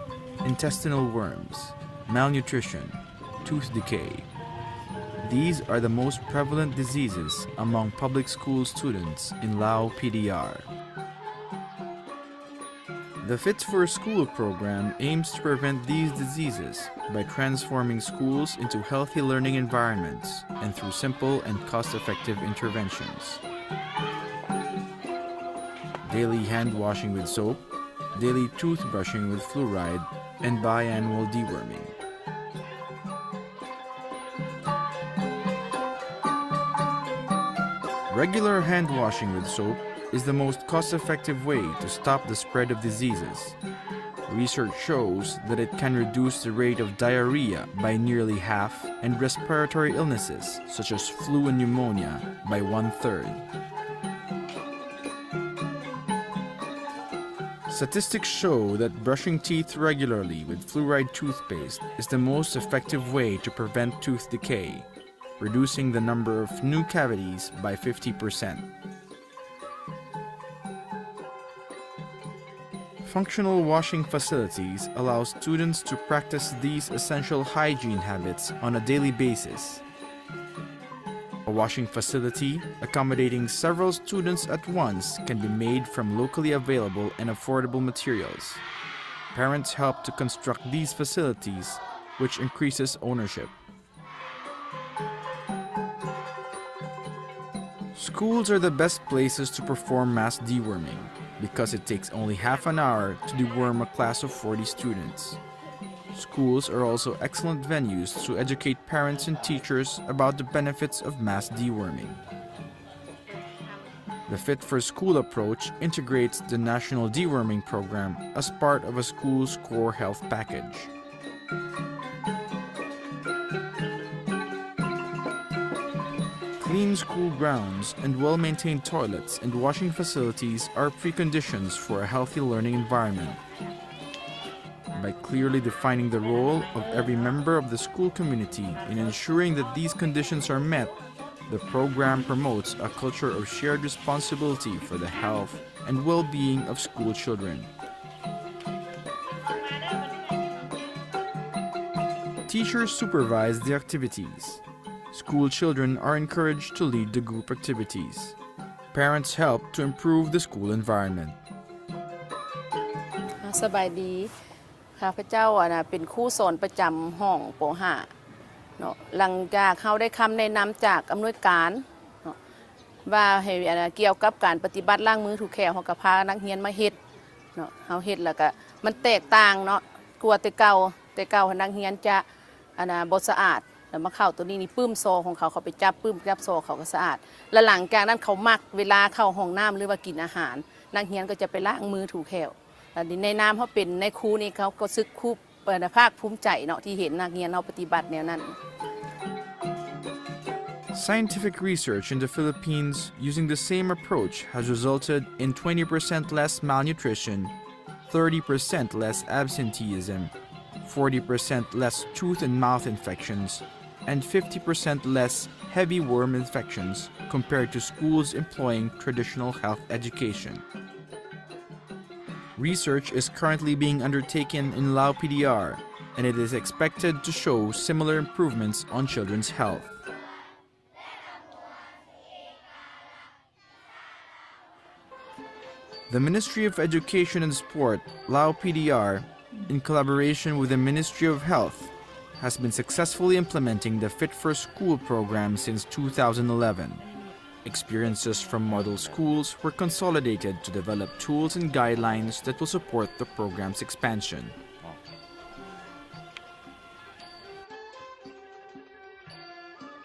intestinal worms, malnutrition, tooth decay. These are the most prevalent diseases among public school students in Lao PDR. The Fit for School program aims to prevent these diseases by transforming schools into healthy learning environments and through simple and cost-effective interventions. Daily hand washing with soap, daily toothbrushing with fluoride, and biannual deworming. Regular hand washing with soap is the most cost-effective way to stop the spread of diseases. Research shows that it can reduce the rate of diarrhea by nearly half and respiratory illnesses such as flu and pneumonia by one-third. Statistics show that brushing teeth regularly with fluoride toothpaste is the most effective way to prevent tooth decay, reducing the number of new cavities by 50%. Functional washing facilities allow students to practice these essential hygiene habits on a daily basis. A washing facility accommodating several students at once can be made from locally available and affordable materials. Parents help to construct these facilities, which increases ownership. Schools are the best places to perform mass deworming because it takes only half an hour to deworm a class of 40 students. Schools are also excellent venues to educate parents and teachers about the benefits of mass deworming. The Fit for School approach integrates the National Deworming Program as part of a school's core health package. Clean school grounds and well-maintained toilets and washing facilities are preconditions for a healthy learning environment By clearly defining the role of every member of the school community in ensuring that these conditions are met, the program promotes a culture of shared responsibility for the health and well-being of school children. Teachers supervise the activities. School children are encouraged to lead the group activities. Parents help to improve the school environment. สบายดี ข้าพเจ้าอะนะเป็นครูสอนประจำห้องโป .5 เนาะหลังจากเขาได้คำแนะนำจากอำนวยการเนาะว่าให้อะเกี่ยวกับการปฏิบัติล้างมือถูกแขวเขาก็พานักเรียนมาเฮ็ดเนาะเขาเฮ็ดแล้วก็มันแตกต่างเนาะกลัวแต่เก่าแต่เก่านักเรียนจะอันน่ะบ่สะอาดแล้วมาเข้าตัวนี้นี่ปื้มโซของเขาเขาไปจับปื้มจับโซเขาก็สะอาด แล้วหลังจากนั้นเขามักเวลาเข้าห้องน้ำหรือว่ากินอาหาร นักเรียนก็จะไปล้างมือถูกแขว อันนี้ในนามเขาเป็นในครูนี่เขาก็ซึกคู่เปิดภาคภูมิใจเนาะที่เห็นนักเรียนเราปฏิบัติแนวนั้น Scientific research in the Philippines using the same approach has resulted in 20% less malnutrition, 30% less absenteeism, 40% less tooth and mouth infections, and 50% less heavy worm infections compared to schools employing traditional health education. Research is currently being undertaken in Lao PDR, and it is expected to show similar improvements on children's health. The Ministry of Education and Sport, Lao PDR, in collaboration with the Ministry of Health, has been successfully implementing the Fit for School program since 2011. Experiences from model schools were consolidated to develop tools and guidelines that will support the program's expansion.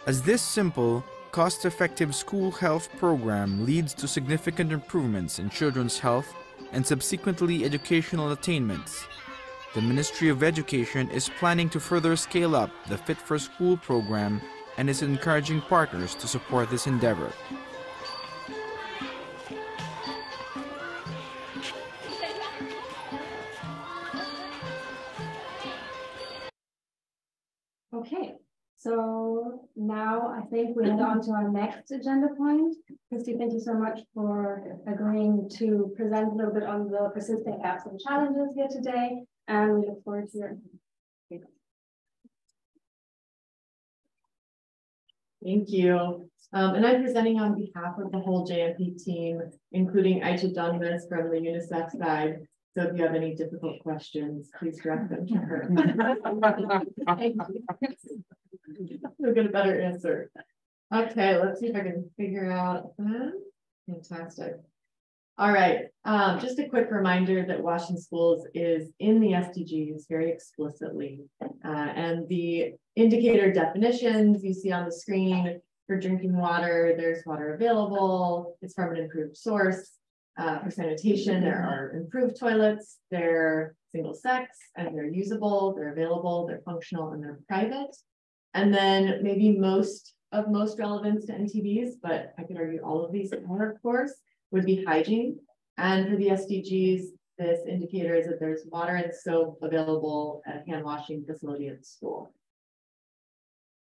As this simple, cost-effective school health program leads to significant improvements in children's health and subsequently educational attainments, the Ministry of Education is planning to further scale up the Fit for School program and is encouraging partners to support this endeavor. Okay, so now I think we head on to our next agenda point. Christy, thank you so much for agreeing to present a little bit on the persistent gaps and challenges here today. And we look forward to your. Thank you. Um, and I'm presenting on behalf of the whole JMP team, including Aisha Dundas from the UNICEF side. So if you have any difficult questions, please direct them to her. We'll get a better answer. Okay, let's see if I can figure out that. Fantastic. All right, um, just a quick reminder that WASH in Schools is in the SDGs very explicitly. Uh, and the indicator definitions you see on the screen for drinking water, there's water available, it's from an improved source. Uh, for sanitation, there are improved toilets, they're single sex and they're usable, they're available, they're functional, and they're private. And then maybe most of most relevance to NTDs, but I could argue all of these are, of course, would be hygiene. And for the SDGs, this indicator is that there's water and soap available at a hand washing facility at the school.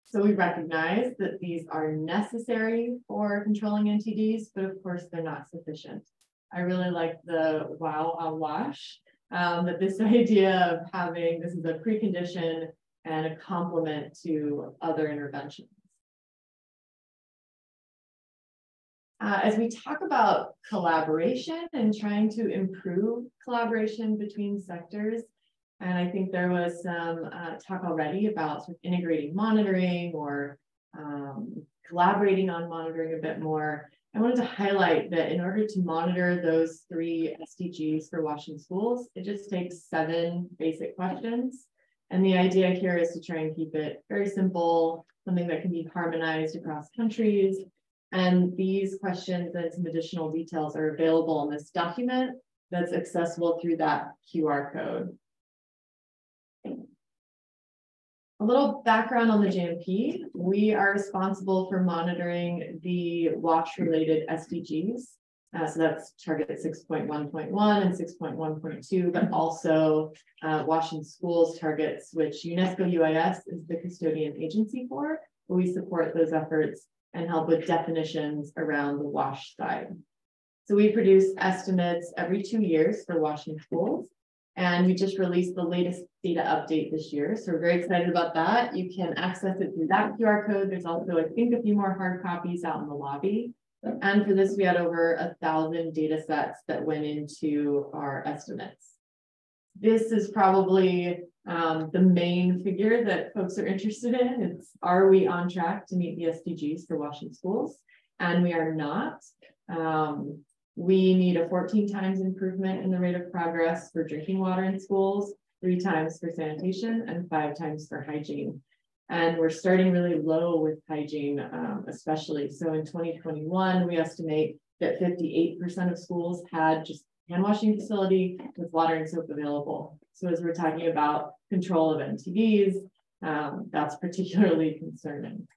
So we recognize that these are necessary for controlling NTDs, but of course they're not sufficient. I really like the wow I'll wash, um, that this idea of having this is a precondition and a complement to other interventions. Uh, as we talk about collaboration and trying to improve collaboration between sectors, and I think there was some uh, talk already about sort of integrating monitoring or um, collaborating on monitoring a bit more. I wanted to highlight that in order to monitor those three SDGs for WASH in schools, it just takes seven basic questions. And the idea here is to try and keep it very simple, something that can be harmonized across countries. And these questions and some additional details are available in this document that's accessible through that QR code. A little background on the JMP. We are responsible for monitoring the WASH related SDGs. Uh, so that's target 6.1.1 and 6.1.2, but also uh, WASH in Schools targets, which UNESCO UIS is the custodian agency for. We support those efforts and help with definitions around the WASH side. So we produce estimates every two years for WASH in Schools. And we just released the latest data update this year. So we're very excited about that. You can access it through that QR code. There's also, I think, a few more hard copies out in the lobby. And for this, we had over a thousand data sets that went into our estimates. This is probably um, the main figure that folks are interested in. It's are we on track to meet the SDGs for WASH in schools? And we are not. Um, we need a 14 times improvement in the rate of progress for drinking water in schools, three times for sanitation, and five times for hygiene. And we're starting really low with hygiene, um, especially. So in 2021, we estimate that 58% of schools had just hand washing facility with water and soap available. So as we're talking about control of NTDs, um, that's particularly concerning.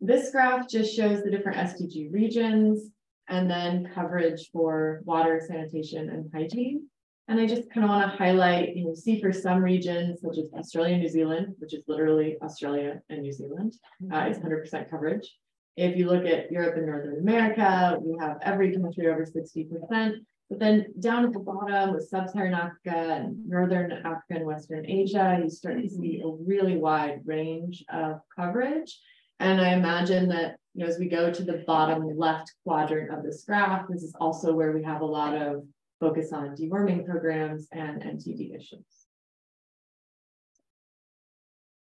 This graph just shows the different SDG regions and then coverage for water, sanitation, and hygiene. And I just kind of want to highlight, you know, see for some regions such as Australia, New Zealand, which is literally Australia and New Zealand, uh, it's hundred percent coverage. If you look at Europe and Northern America, we have every country over sixty percent. But then down at the bottom with sub-Saharan Africa and Northern Africa and Western Asia, you start to see a really wide range of coverage. And I imagine that, you know, as we go to the bottom left quadrant of this graph, this is also where we have a lot of focus on deworming programs and NTD issues.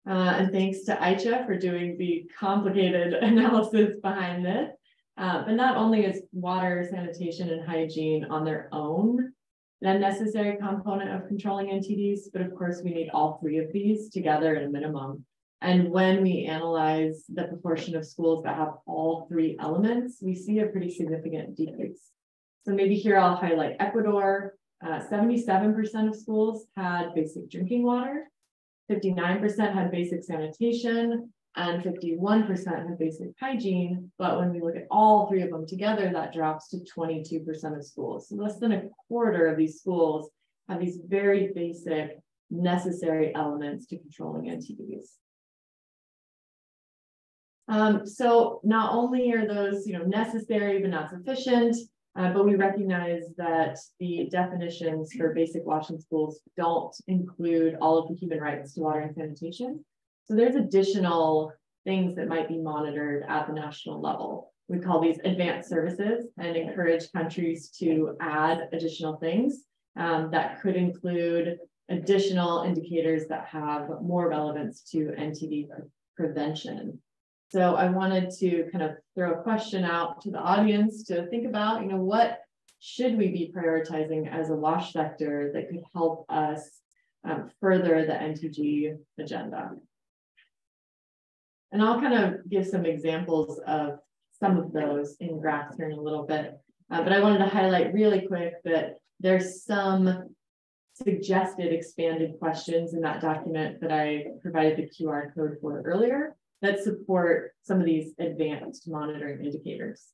Uh, and thanks to Aicha for doing the complicated analysis behind this. Uh, but not only is water, sanitation, and hygiene on their own a necessary component of controlling NTDs, but of course we need all three of these together at a minimum. And when we analyze the proportion of schools that have all three elements, we see a pretty significant decrease. So maybe here I'll highlight Ecuador. 77% uh, of schools had basic drinking water, 59% had basic sanitation, and 51% have basic hygiene. But when we look at all three of them together, that drops to 22% of schools. So less than a quarter of these schools have these very basic necessary elements to controlling NTDs. Um, so not only are those you know, necessary but not sufficient, uh, but we recognize that the definitions for basic WASH in schools don't include all of the human rights to water and sanitation. So there's additional things that might be monitored at the national level. We call these advanced services and encourage countries to add additional things um, that could include additional indicators that have more relevance to NTD prevention. So I wanted to kind of throw a question out to the audience to think about, you know, what should we be prioritizing as a WASH sector that could help us um, further the NTG agenda? And I'll kind of give some examples of some of those in graphs here in a little bit. Uh, but I wanted to highlight really quick that there's some suggested expanded questions in that document that I provided the QR code for earlier that support some of these advanced monitoring indicators.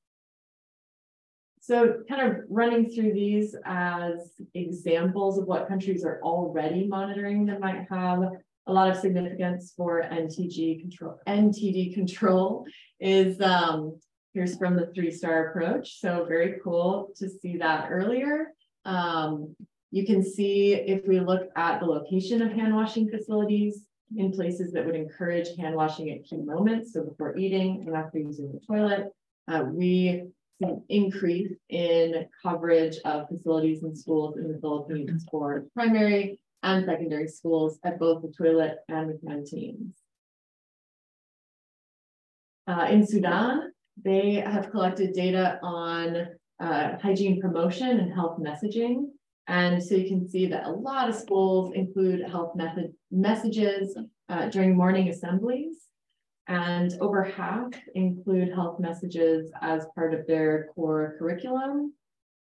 So kind of running through these as examples of what countries are already monitoring that might have a lot of significance for NTG control. NTD control is um, here's from the three star approach. So very cool to see that earlier. Um, you can see if we look at the location of hand washing facilities, in places that would encourage hand washing at key moments. So before eating and after using the toilet, uh, we see an increase in coverage of facilities and schools in the Philippines for primary and secondary schools at both the toilet and the canteens. Uh, in Sudan, they have collected data on uh, hygiene promotion and health messaging and so you can see that a lot of schools include health method messages uh, during morning assemblies. And over half include health messages as part of their core curriculum.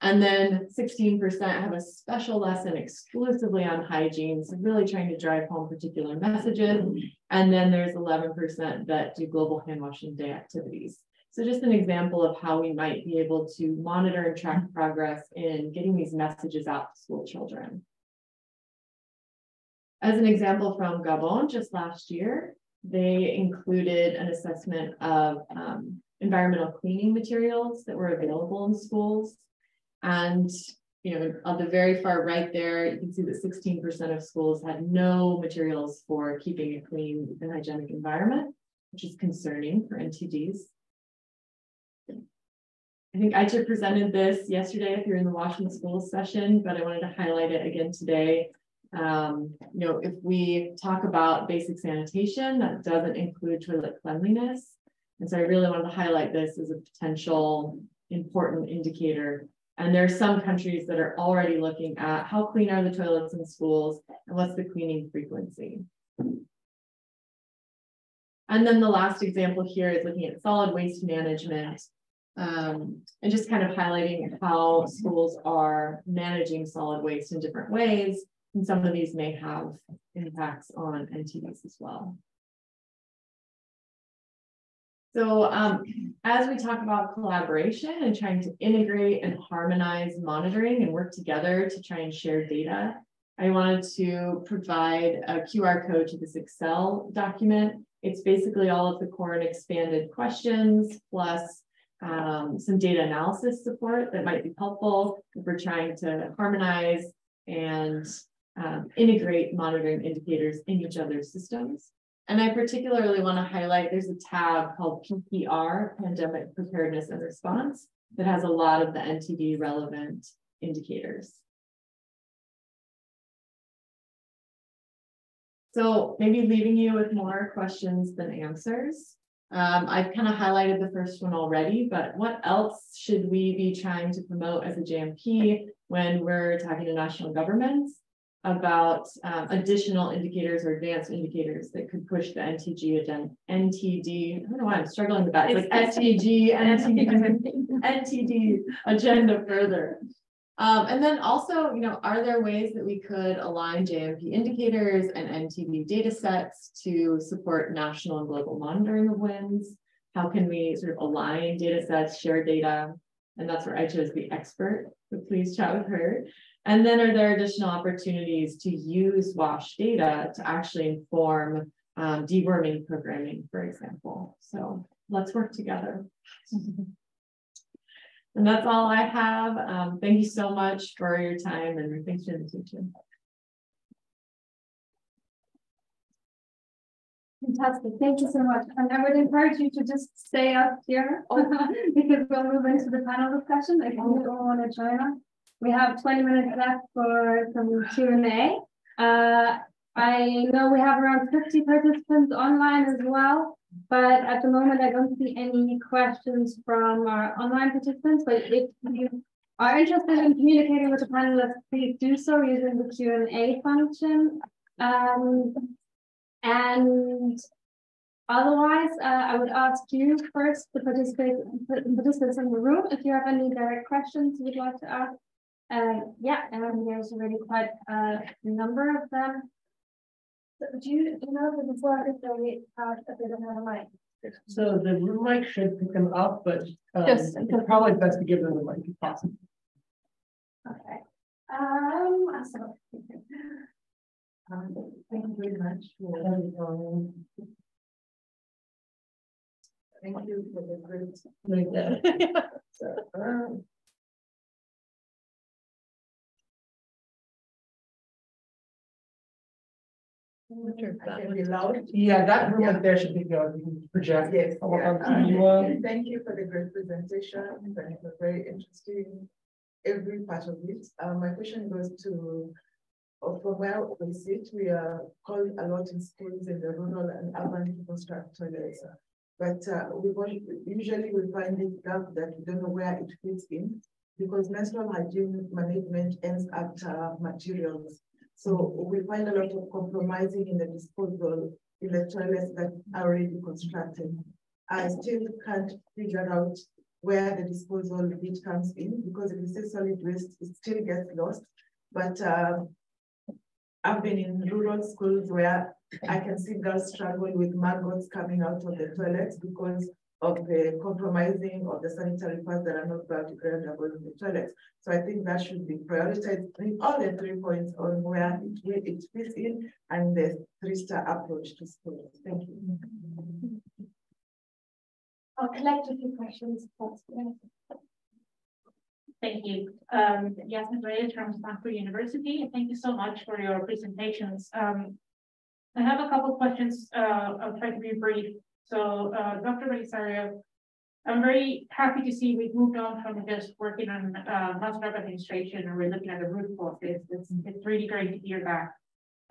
And then 16% have a special lesson exclusively on hygiene, so really trying to drive home particular messages. And then there's 11% that do global hand washing day activities. So just an example of how we might be able to monitor and track progress in getting these messages out to school children. As an example from Gabon, just last year, they included an assessment of um, environmental cleaning materials that were available in schools. And you know, on the very far right there, you can see that 16% of schools had no materials for keeping a clean and hygienic environment, which is concerning for NTDs. I think I Aicha presented this yesterday if you're in the WASH in Schools session, but I wanted to highlight it again today. Um, you know, if we talk about basic sanitation, that doesn't include toilet cleanliness. And so I really wanted to highlight this as a potential important indicator. And there are some countries that are already looking at how clean are the toilets in schools and what's the cleaning frequency. And then the last example here is looking at solid waste management um, and just kind of highlighting how schools are managing solid waste in different ways. And some of these may have impacts on NTDs as well. So um, as we talk about collaboration and trying to integrate and harmonize monitoring and work together to try and share data, I wanted to provide a QR code to this Excel document. It's basically all of the core and expanded questions plus um, some data analysis support that might be helpful if we're trying to harmonize and um, integrate monitoring indicators in each other's systems. And I particularly want to highlight there's a tab called PPR, Pandemic Preparedness and Response, that has a lot of the NTD relevant indicators. So maybe leaving you with more questions than answers. Um, I've kind of highlighted the first one already, but what else should we be trying to promote as a JMP when we're talking to national governments about um, additional indicators or advanced indicators that could push the NTG agenda, NTD, I don't know why I'm struggling with that. It's like STG, NTD, NTD agenda further. Um, and then also, you know, are there ways that we could align JMP indicators and NTD data sets to support national and global monitoring of winds? How can we sort of align data sets, share data? And that's where I chose the expert, so please chat with her. And then are there additional opportunities to use WASH data to actually inform um, deworming programming, for example? So let's work together. And that's all I have. Um, thank you so much for your time and thanks for the invitation. Fantastic. Thank you so much. And I would encourage you to just stay up here because we'll move into the panel discussion if you don't want to join us. We have 20 minutes left for some Q&A. Uh, I know we have around 50 participants online as well. But at the moment, I don't see any questions from our online participants, but if you are interested in communicating with the panelists, please do so using the Q&A function. Um, and otherwise, uh, I would ask you first, the participants, in the room, if you have any direct questions you'd like to ask. Uh, yeah, and there's already quite a number of them. Do you, do you know that before if they have a bit of a mic? So the room mic should pick them up, but um, Yes. it's probably best to give them the mic if possible. Okay. Um, so. Um, thank you very much for Thank you for the great. So, um, I be loud. Yeah, that room up there should be good. You can project. Yes, yeah, on you, uh, thank you for the great presentation, and it was very interesting, every part of it. Uh, my question goes to, uh, from where we sit, we are calling a lot in schools in the rural and urban to construct toilets. But uh, we want, usually we find this gap that we don't know where it fits in, because menstrual hygiene management ends after materials. So we find a lot of compromising in the disposal in the toilets that are already constructed. I still can't figure out where the disposal bit comes in because if you say solid waste, it still gets lost. But uh, I've been in rural schools where I can see girls struggle with maggots coming out of the toilets because of the compromising of the sanitary pads that are not biodegradable in the toilets. So I think that should be prioritized in all the three points on where it, where it fits in and the three-star approach to schools. Thank you. I'll collect a few questions. That's great. Thank you. Um, Yasmin Reyes from Stanford University. Thank you so much for your presentations. Um, I have a couple of questions. Uh, I'll try to be brief. So, uh, Dr. Belizario, I'm very happy to see we've moved on from just working on uh, drug administration and we're looking at the root causes. It's, it's really great to hear that.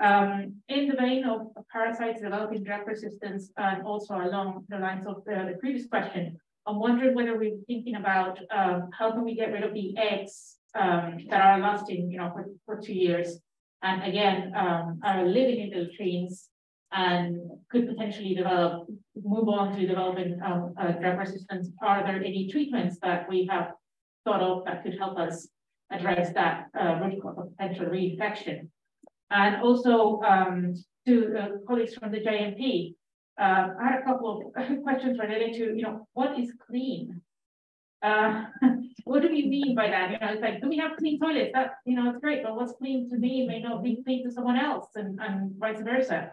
Um, in the vein of parasites developing drug resistance and also along the lines of the, the previous question, I'm wondering whether we're thinking about um, how can we get rid of the eggs um, that are lasting, you know, for, for two years, and again um, are living in the latrines and could potentially develop, move on to developing um, uh, drug resistance. Are there any treatments that we have thought of that could help us address that uh, cause of potential reinfection? And also um, to the colleagues from the JMP, uh, I had a couple of questions related to, you know, what is clean? Uh, what do we mean by that? You know, it's like, do we have clean toilets? That, you know, it's great, but what's clean to me may not be clean to someone else and, and vice versa.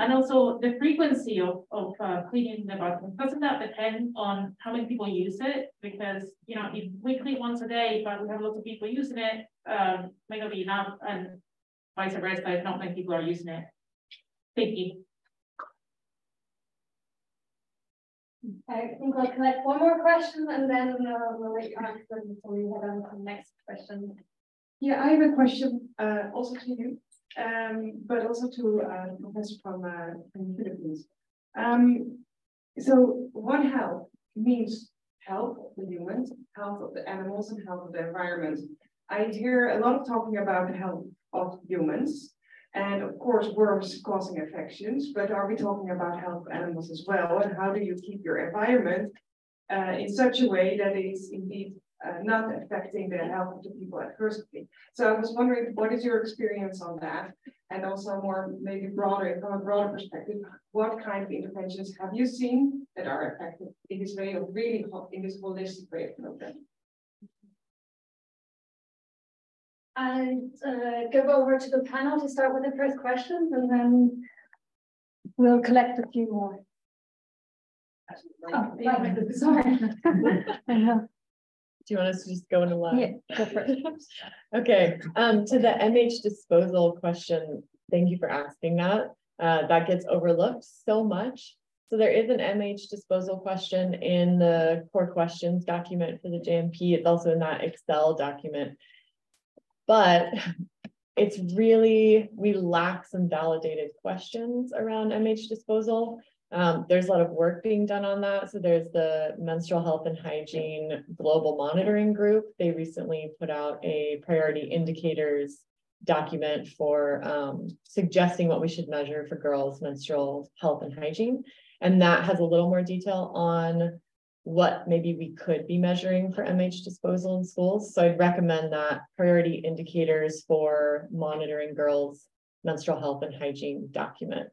And also the frequency of, of uh, cleaning the bathroom, doesn't that depend on how many people use it? Because, you know, if we clean once a day, but we have lots of people using it, um, may not be enough and vice versa, if not many people are using it. Thank you. I think I'll collect one more question and then uh, we'll let you answer before we head on to the next question. Yeah, I have a question uh, also to you, um, but also to uh, Professor from, uh, from the Philippines. Um, so One Health means health of the humans, health of the animals, and health of the environment. I hear a lot of talking about the health of humans, and of course, worms causing infections, but are we talking about health of animals as well? And how do you keep your environment uh, in such a way that it is indeed uh, not affecting the health of the people adversely? So I was wondering, what is your experience on that? And also more maybe broader, from a broader perspective, what kind of interventions have you seen that are effective in this way of really, in this holistic way of programming? And uh, give over to the panel to start with the first question, and then we'll collect a few more. Oh, right. Sorry. Do you want us to just go into line? Yeah, go for it. Okay, um, to the MH disposal question, thank you for asking that. Uh, that gets overlooked so much. So there is an MH disposal question in the core questions document for the JMP. It's also in that Excel document. But it's really, we lack some validated questions around MH disposal. Um, there's a lot of work being done on that. So there's the Menstrual Health and Hygiene Global Monitoring Group. They recently put out a priority indicators document for um, suggesting what we should measure for girls' menstrual health and hygiene. And that has a little more detail on what maybe we could be measuring for MH disposal in schools. So I'd recommend that priority indicators for monitoring girls' menstrual health and hygiene document.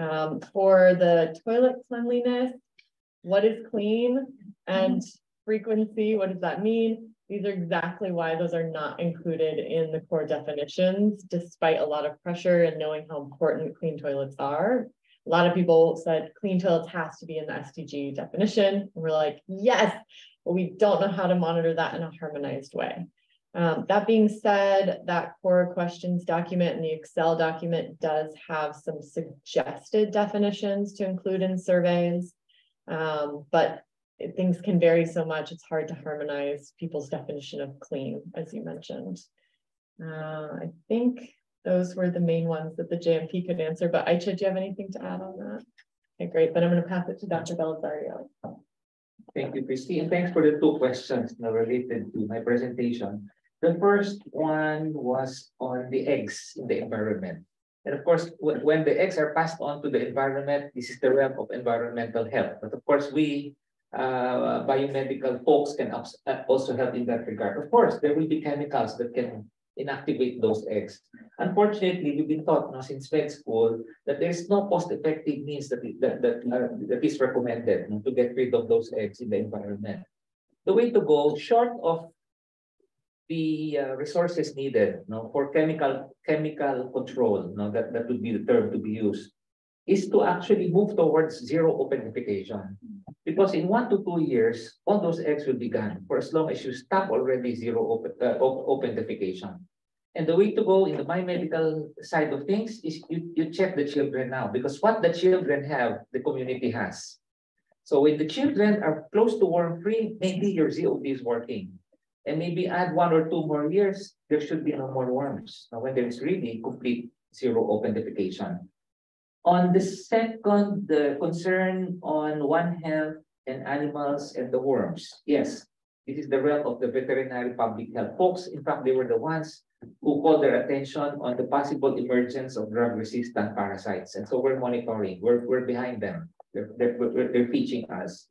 Um, for the toilet cleanliness, what is clean and frequency, what does that mean? These are exactly why those are not included in the core definitions, despite a lot of pressure and knowing how important clean toilets are a lot of people said clean toilets has to be in the SDG definition. And we're like, yes, but we don't know how to monitor that in a harmonized way. Um, that being said, that core questions document and the Excel document does have some suggested definitions to include in surveys, um, but things can vary so much, it's hard to harmonize people's definition of clean, as you mentioned. Uh, I think those were the main ones that the JMP could answer, but Aicha, do you have anything to add on that? Okay, great, then I'm gonna pass it to Dr. Belizario. Thank you, Christy, and thanks for the two questions related to my presentation. The first one was on the eggs in the environment. And of course, when the eggs are passed on to the environment, this is the realm of environmental health. But of course, we uh, biomedical folks can also help in that regard. Of course, there will be chemicals that can inactivate those eggs. Unfortunately, we've been taught now since med school that there is no cost-effective means that, that, that, uh, that is recommended you know, to get rid of those eggs in the environment. The way to go, short of the uh, resources needed you know, for chemical chemical control, you know, that, that would be the term to be used, is to actually move towards zero open openification. Because in one to two years, all those eggs will be gone for as long as you stop already zero open, uh, openification. And the way to go in the biomedical side of things is you, you check the children now because what the children have, the community has. So when the children are close to worm free, maybe your ZOD is working. And maybe add one or two more years, there should be no more worms. Now when there is really complete zero openification. On the second, the concern on One Health and animals and the worms. Yes, this is the realm of the veterinary public health folks. In fact, they were the ones who called their attention on the possible emergence of drug-resistant parasites. And so we're monitoring, we're, we're behind them. They're, they're, they're teaching us.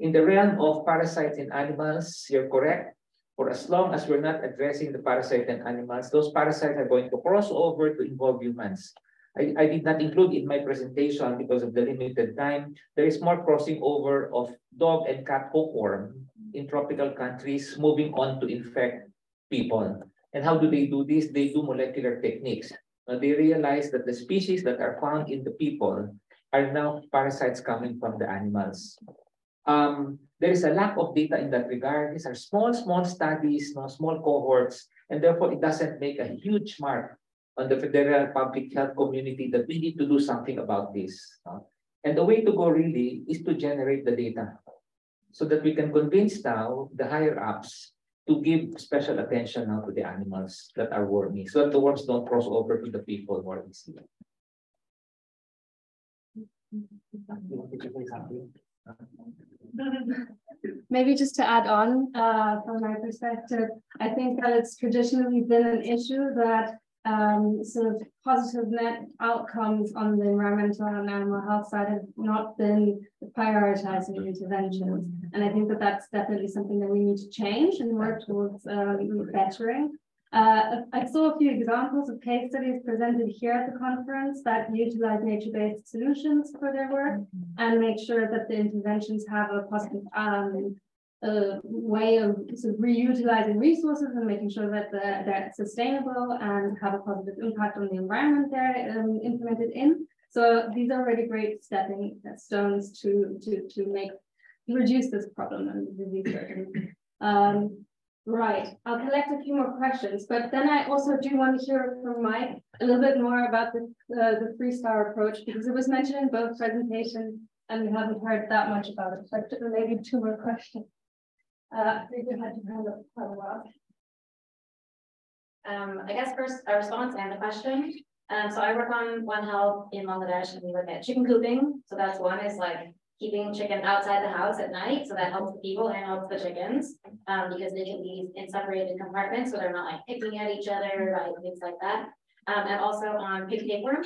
In the realm of parasites in animals, you're correct. For as long as we're not addressing the parasite in animals, those parasites are going to cross over to involve humans. I, I did not include in my presentation because of the limited time. There is more crossing over of dog and cat hookworm in tropical countries moving on to infect people. And how do they do this? They do molecular techniques. Uh, they realize that the species that are found in the people are now parasites coming from the animals. Um, there is a lack of data in that regard. These are small, small studies, no, small cohorts, and therefore it doesn't make a huge mark on the federal public health community that we need to do something about this. No? And the way to go really is to generate the data so that we can convince now the higher ups to give special attention now to the animals that are wormy so that the worms don't cross over to the people more easily. Maybe just to add on, uh, from my perspective, I think that it's traditionally been an issue that um, sort of positive net outcomes on the environmental and animal health side have not been prioritizing interventions. And I think that that's definitely something that we need to change and work towards um, bettering. Uh, I saw a few examples of case studies presented here at the conference that utilize nature-based solutions for their work and make sure that the interventions have a positive um, a way of sort of reutilizing resources and making sure that the, they're sustainable and have a positive impact on the environment they're um, implemented in. So these are really great stepping stones to to to make reduce this problem and disease burden. Um, right, I'll collect a few more questions, but then I also do want to hear from Mike a little bit more about the uh, the three star approach because it was mentioned in both presentations and we haven't heard that much about it. But maybe two more questions. Uh, I think had to hand up quite a while. Um, I guess first a response and a question. Um, so I work on One Health in Bangladesh and we look at chicken cooping. So that's one is like keeping chicken outside the house at night. So that helps the people and helps the chickens um, because they can be in separated compartments. So they're not like picking at each other, right? Things like that. Um, and also on pig tapeworm.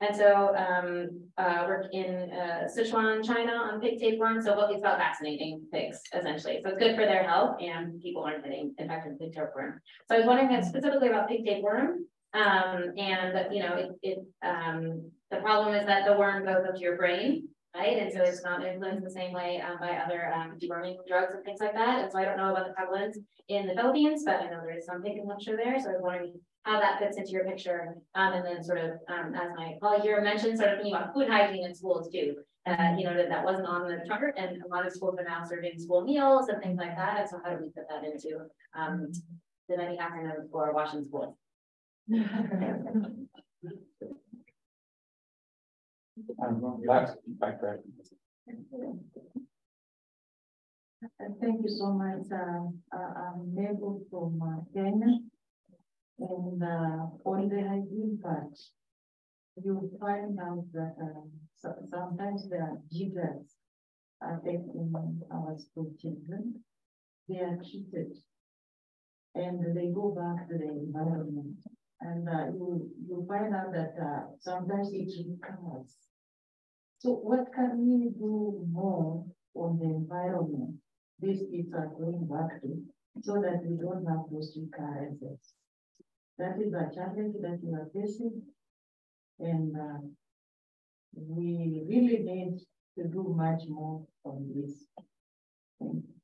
And so um, uh, work in uh, Sichuan, China on pig tapeworm. So it's about vaccinating pigs essentially. So it's good for their health and people aren't getting infected with pig tapeworm. So I was wondering specifically about pig tapeworm. Um, and you know, it, it um, the problem is that the worm goes up to your brain, right? And so it's not influenced the same way um, by other um, deworming drugs and things like that. And so I don't know about the prevalence in the Philippines, but I know there is some pig consumption there. So I was wondering how that fits into your picture. Um, and then sort of, um, as my colleague here mentioned, sort of thinking about food hygiene in schools too. Uh, you know, that, that wasn't on the chart and a lot of schools are now serving school meals and things like that. And so how do we put that into um, the many acronyms for WASH in schools? Thank you so much. Uh, uh, I'm Mabel from uh, Kenya. And uh, on the hygiene part, you find out that uh, so, sometimes there are jiggers affecting our school children. They are treated and they go back to the environment. And uh, you, you find out that uh, sometimes it recurs. So what can we do more on the environment these kids are going back to so that we don't have those recurrences? That is a challenge that we are facing. And uh, we really need to do much more on this. Thank you.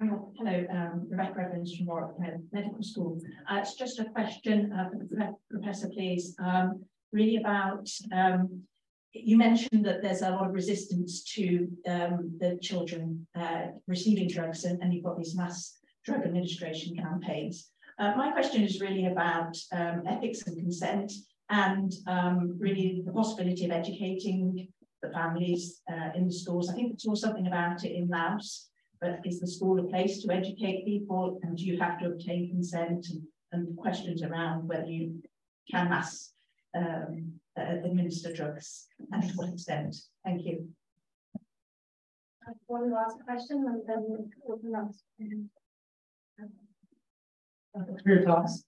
Hello, um, Rebecca Evans from Warwick Medical School. Uh, it's just a question uh, for the professor, please. Um, really about um, you mentioned that there's a lot of resistance to um, the children uh, receiving drugs, and, and, you've got these mass drug administration campaigns. Uh, my question is really about um, ethics and consent, and um, really the possibility of educating the families uh, in the schools. I think we saw something about it in Laos, but is the school a place to educate people, and do you have to obtain consent, and, and questions around whether you can mass um, uh, administer drugs and to what extent? Thank you. One last question and then open up. Your talks.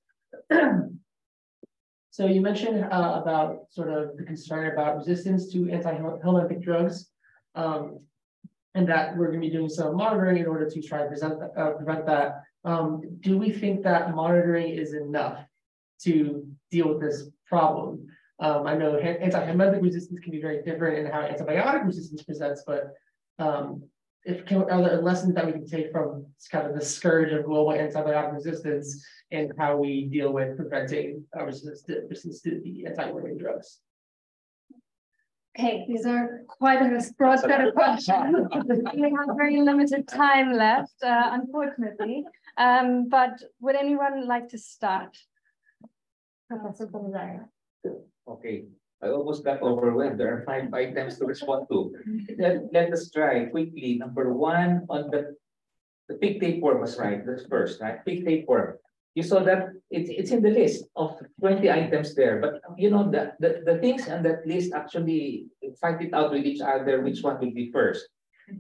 so you mentioned uh, about sort of the concern about resistance to anti-helmintic drugs, um, and that we're going to be doing some monitoring in order to try to present, uh, prevent that. Um, do we think that monitoring is enough to deal with this problem? Um, I know antibiotic resistance can be very different in how antibiotic resistance presents, but um, if can, are there lessons that we can take from kind of the scourge of global antibiotic resistance and how we deal with preventing uh, resistance to the anti-worming drugs? Okay, these are quite a broad set of questions. We have very limited time left, uh, unfortunately. Um, but would anyone like to start? Professor Belizario. Okay, I almost got overwhelmed. There are five items to respond to. Let, let us try quickly. Number one, on the, the pig tapeworm was right, that's first, right? Pig tapeworm. You saw that it's, it's in the list of 20 items there, but you know, the, the, the things on that list actually fight it out with each other, which one will be first.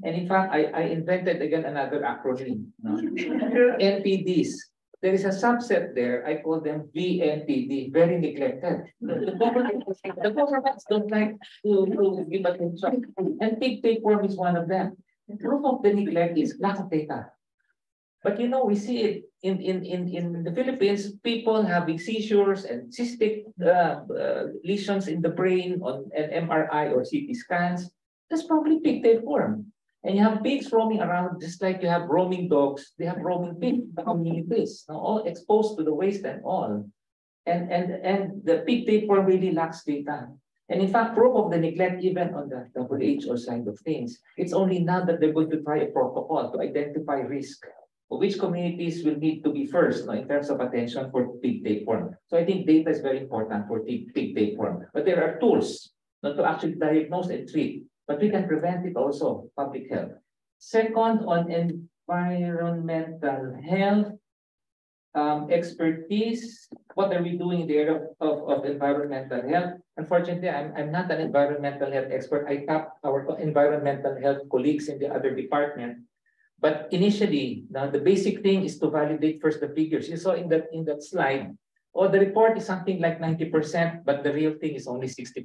And in fact, I, I invented again another acronym, no? NPDs. There is a subset there, I call them VNPD, very neglected. The government, the governments don't like to, to give attention. And pig tapeworm is one of them. Proof of the neglect is lack of data. But you know, we see it in, in, in, in the Philippines, people having seizures and cystic uh, uh, lesions in the brain on an MRI or CT scans. That's probably pig tapeworm. And you have pigs roaming around, just like you have roaming dogs, they have roaming pigs, communities, all exposed to the waste and all. And, and, and the pig tapeworm really lacks data. And in fact, proof of the neglect, even on the WHO side of things, it's only now that they're going to try a protocol to identify risk which communities will need to be first no, in terms of attention for pig tapeworm. So I think data is very important for pig, pig tapeworm. But there are tools not to actually diagnose and treat, but we can prevent it also, public health. Second, on environmental health, um, expertise, what are we doing in the area of, of environmental health? Unfortunately, I'm, I'm not an environmental health expert. I tap our environmental health colleagues in the other department but initially, now the basic thing is to validate first the figures. You saw in that in that slide, oh, the report is something like 90%, but the real thing is only 60%.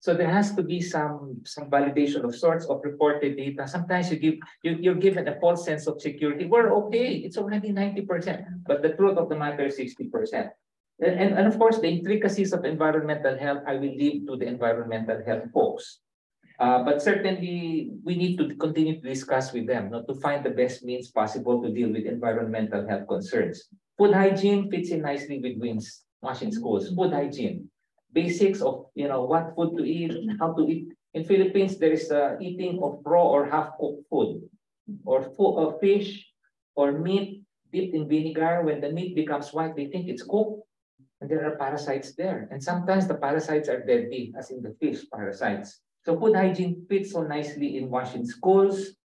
So there has to be some, some validation of sorts of reported data. Sometimes you give you, you're given a false sense of security. We're okay, it's already 90%, but the truth of the matter is 60%. And, and, and of course, the intricacies of environmental health, I will leave to the environmental health folks. Uh, but certainly, we need to continue to discuss with them not to find the best means possible to deal with environmental health concerns. Food hygiene fits in nicely with WINS WASH in schools. Food hygiene, basics of you know what food to eat, how to eat. In Philippines, there is uh, eating of raw or half-cooked food, or food, or fish, or meat dipped in vinegar. When the meat becomes white, they think it's cooked, and there are parasites there. And sometimes the parasites are deadly, as in the fish parasites. So food hygiene fits so nicely in washing schools.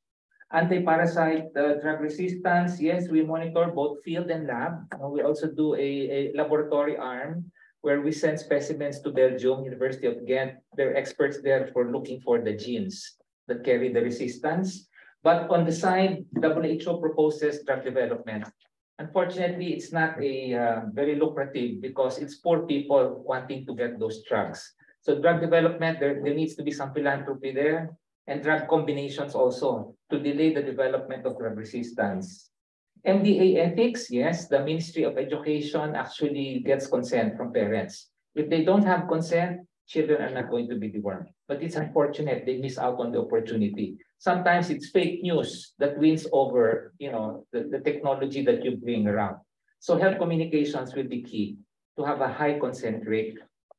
Anti-parasite uh, drug resistance, yes, we monitor both field and lab. Uh, we also do a, a laboratory arm where we send specimens to Belgium, University of Ghent. There are experts there for looking for the genes that carry the resistance. But on the side, WHO proposes drug development. Unfortunately, it's not a uh, very lucrative because it's poor people wanting to get those drugs. So drug development, there, there needs to be some philanthropy there and drug combinations also to delay the development of drug resistance. MDA ethics, yes, the Ministry of Education actually gets consent from parents. If they don't have consent, children are not going to be dewormed. But it's unfortunate they miss out on the opportunity. Sometimes it's fake news that wins over, you know, the, the technology that you bring around. So health communications will be key to have a high consent rate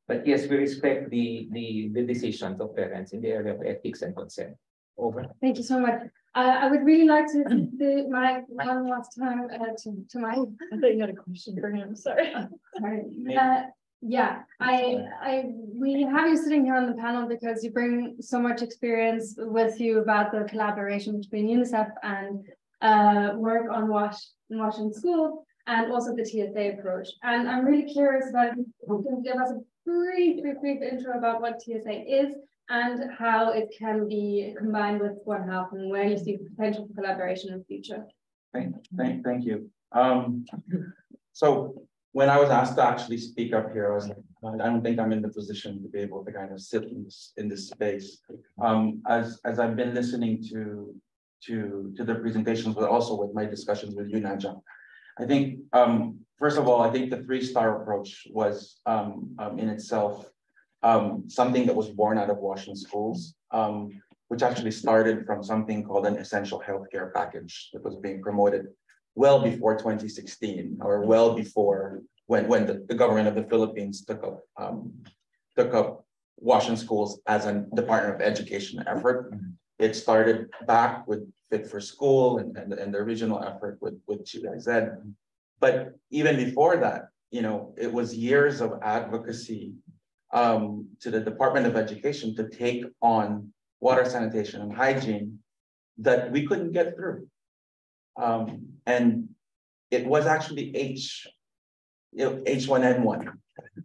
but yes, we respect the, the, the decisions of parents in the area of ethics and consent. Over. Thank you so much. Uh, I would really like to do my one last time uh, to, to my. I thought you had a question for him, sorry. Sorry. Uh, yeah, I, I, we have you sitting here on the panel because you bring so much experience with you about the collaboration between UNICEF and uh, work on wash, wash in school and also the TSA approach. And I'm really curious about if you can give us a brief, brief, brief intro about what TSA is and how it can be combined with One Health and where you see potential for collaboration in the future. Thank, thank, thank you. Um, so when I was asked to actually speak up here, I was like, I don't think I'm in the position to be able to kind of sit in this in this space. Um, as as I've been listening to to, to the presentations, but also with my discussions with you, Naja. I think, um, first of all, I think the three-star approach was, um, um, in itself, um, something that was born out of WASH in schools, um, which actually started from something called an essential healthcare package that was being promoted well before 2016 or well before when, when the, the government of the Philippines took up, um, took up WASH in schools as a Department of Education effort. It started back with Fit for School and, and, and the original effort with, with GIZ. But even before that, you know, it was years of advocacy um, to the Department of Education to take on water sanitation and hygiene that we couldn't get through. Um, and it was actually H, you know, H1N1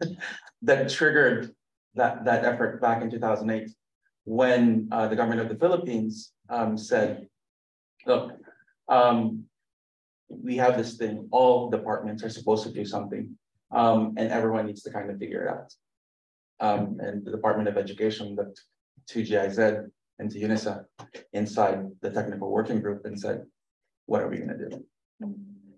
that triggered that, that effort back in 2008 when uh, the government of the Philippines um, said, look, um, we have this thing, all departments are supposed to do something, um, and everyone needs to kind of figure it out. Um, and the Department of Education looked to GIZ and to UNICEF inside the technical working group and said, what are we gonna do?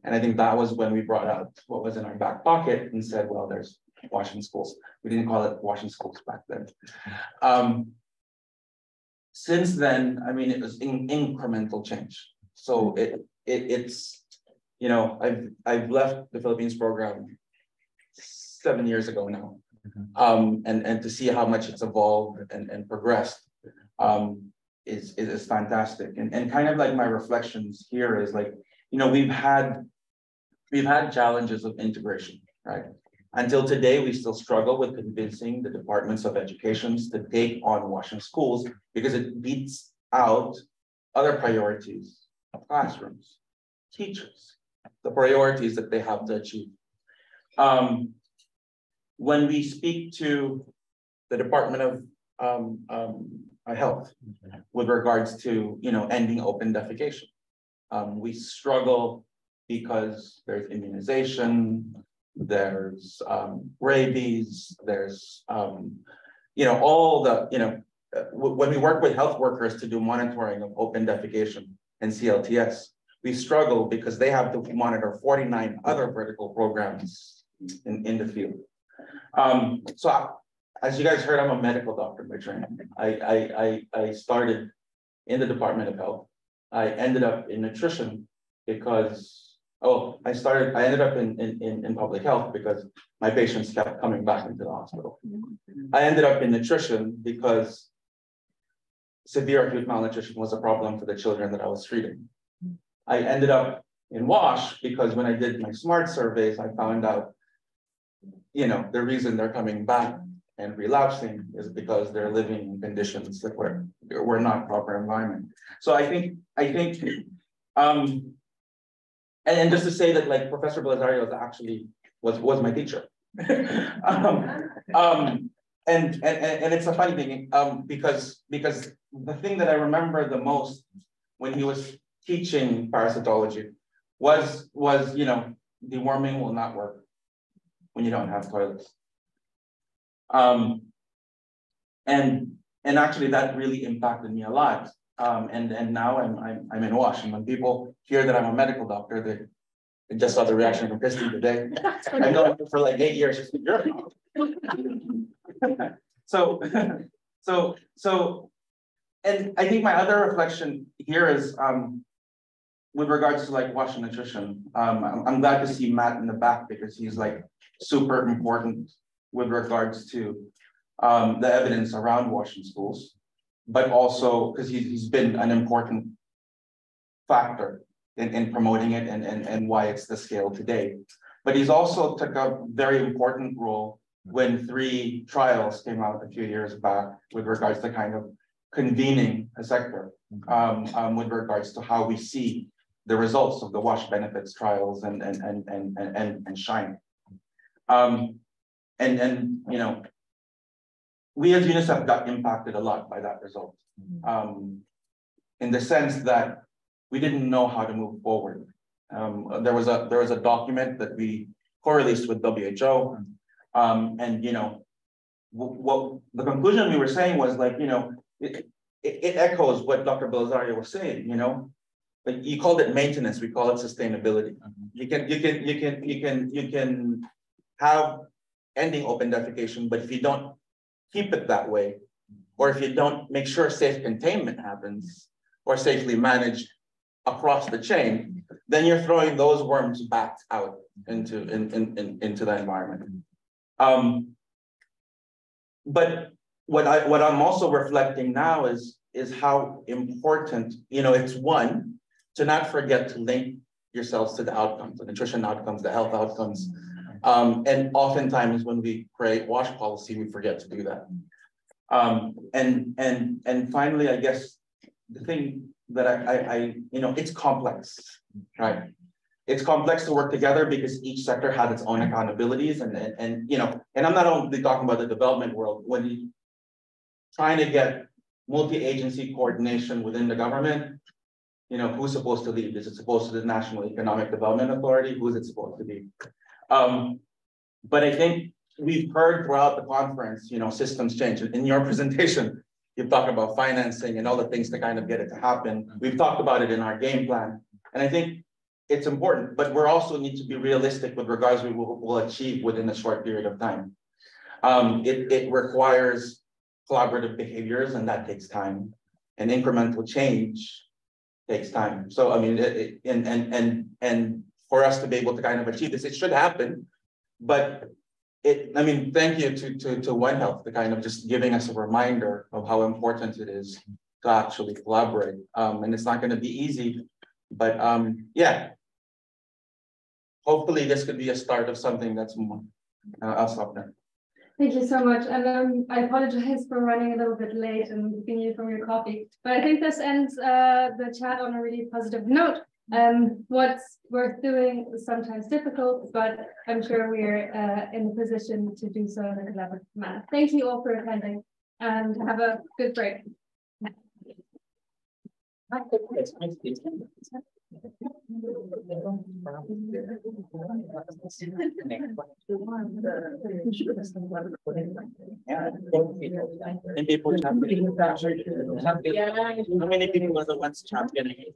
And I think that was when we brought out what was in our back pocket and said, well, there's WASH in schools. We didn't call it WASH in schools back then. Um, since then, I mean, it was in incremental change. So it, it it's, you know, I've I've left the Philippines program seven years ago now. Um, and, and to see how much it's evolved and, and progressed um, is, is, is fantastic. And, and kind of like my reflections here is like, you know, we've had we've had challenges of integration, right? Until today, we still struggle with convincing the departments of educations to take on WASH in schools because it beats out other priorities classrooms, teachers, the priorities that they have to achieve. Um, when we speak to the Department of um, um, Health with regards to you know ending open defecation, um, we struggle because there's immunization, there's um, rabies, there's, um, you know, all the, you know, when we work with health workers to do monitoring of open defecation and CLTS, we struggle because they have to monitor 49 other vertical programs in, in the field. Um, so I, as you guys heard, I'm a medical doctor by training. I, I, I, I started in the Department of Health. I ended up in nutrition because Oh, I started, I ended up in, in, in, public health because my patients kept coming back into the hospital. I ended up in nutrition because severe acute malnutrition was a problem for the children that I was treating. I ended up in WASH because when I did my SMART surveys, I found out, you know, the reason they're coming back and relapsing is because they're living in conditions that were, were not proper environment. So I think, I think, um, and, and just to say that like Professor Belizario is actually was was my teacher. um, um, and, and and it's a funny thing um, because because the thing that I remember the most when he was teaching parasitology was was you know deworming will not work when you don't have toilets. Um, and and actually that really impacted me a lot um, and, and now I'm, I'm, I'm in Washington. People hear that I'm a medical doctor, they, they just saw the reaction from Christy today. I know for like eight years. You're so, so, so, and I think my other reflection here is um, with regards to like Washington nutrition. Um, I'm, I'm glad to see Matt in the back because he's like super important with regards to um, the evidence around WASH in schools but also because he's, he's been an important factor in, in promoting it and, and, and why it's the scale today. But he's also took a very important role when three trials came out a few years back with regards to kind of convening a sector um, um, with regards to how we see the results of the WASH benefits trials and and and and and, and shine. Um, and and you know, we as UNICEF got impacted a lot by that result. Mm-hmm. Um, in the sense that we didn't know how to move forward. Um, there was a there was a document that we co-released with WHO, um, and you know, what the conclusion we were saying was like, you know, it, it, it echoes what Dr. Belizario was saying, you know? But you called it maintenance, we call it sustainability. You can, you can, you can, you can, you can have ending open defecation, but if you don't keep it that way, or if you don't make sure safe containment happens or safely managed across the chain, then you're throwing those worms back out into, in, in, in, into the environment. Um, but what I, what I'm also reflecting now is, is how important, you know, it's one, to not forget to link yourselves to the outcomes, the nutrition outcomes, the health outcomes. Um, and oftentimes when we create WASH policy, we forget to do that. Um, and, and, and finally, I guess the thing that I, I, I, you know, it's complex, right? It's complex to work together because each sector has its own accountabilities and, and, and, you know, and I'm not only talking about the development world, when you trying to get multi-agency coordination within the government, you know, who's supposed to lead? Is it supposed to be the National Economic Development Authority? Who's it supposed to be? Um, but I think we've heard throughout the conference, you know, systems change. In your presentation, you've talked about financing and all the things to kind of get it to happen. We've talked about it in our game plan. And I think it's important, but we also need to be realistic with regards we'll achieve within a short period of time. Um, it, it requires collaborative behaviors and that takes time and incremental change takes time. So, I mean, it, it, and, and, and, and for us to be able to kind of achieve this, it should happen, but it, I mean, thank you to, to, to One Health, to kind of just giving us a reminder of how important it is to actually collaborate. Um, and it's not gonna be easy, but um, yeah. Hopefully this could be a start of something that's more, uh, I'll stop there. Thank you so much. And um, I apologize for running a little bit late and keeping you from your coffee. But I think this ends uh, the chat on a really positive note. Um, what's worth doing is sometimes difficult, but I'm sure we're uh, in a position to do so in a collaborative manner. Thank you all for attending and have a good break. And people champion. How many people the ones championing?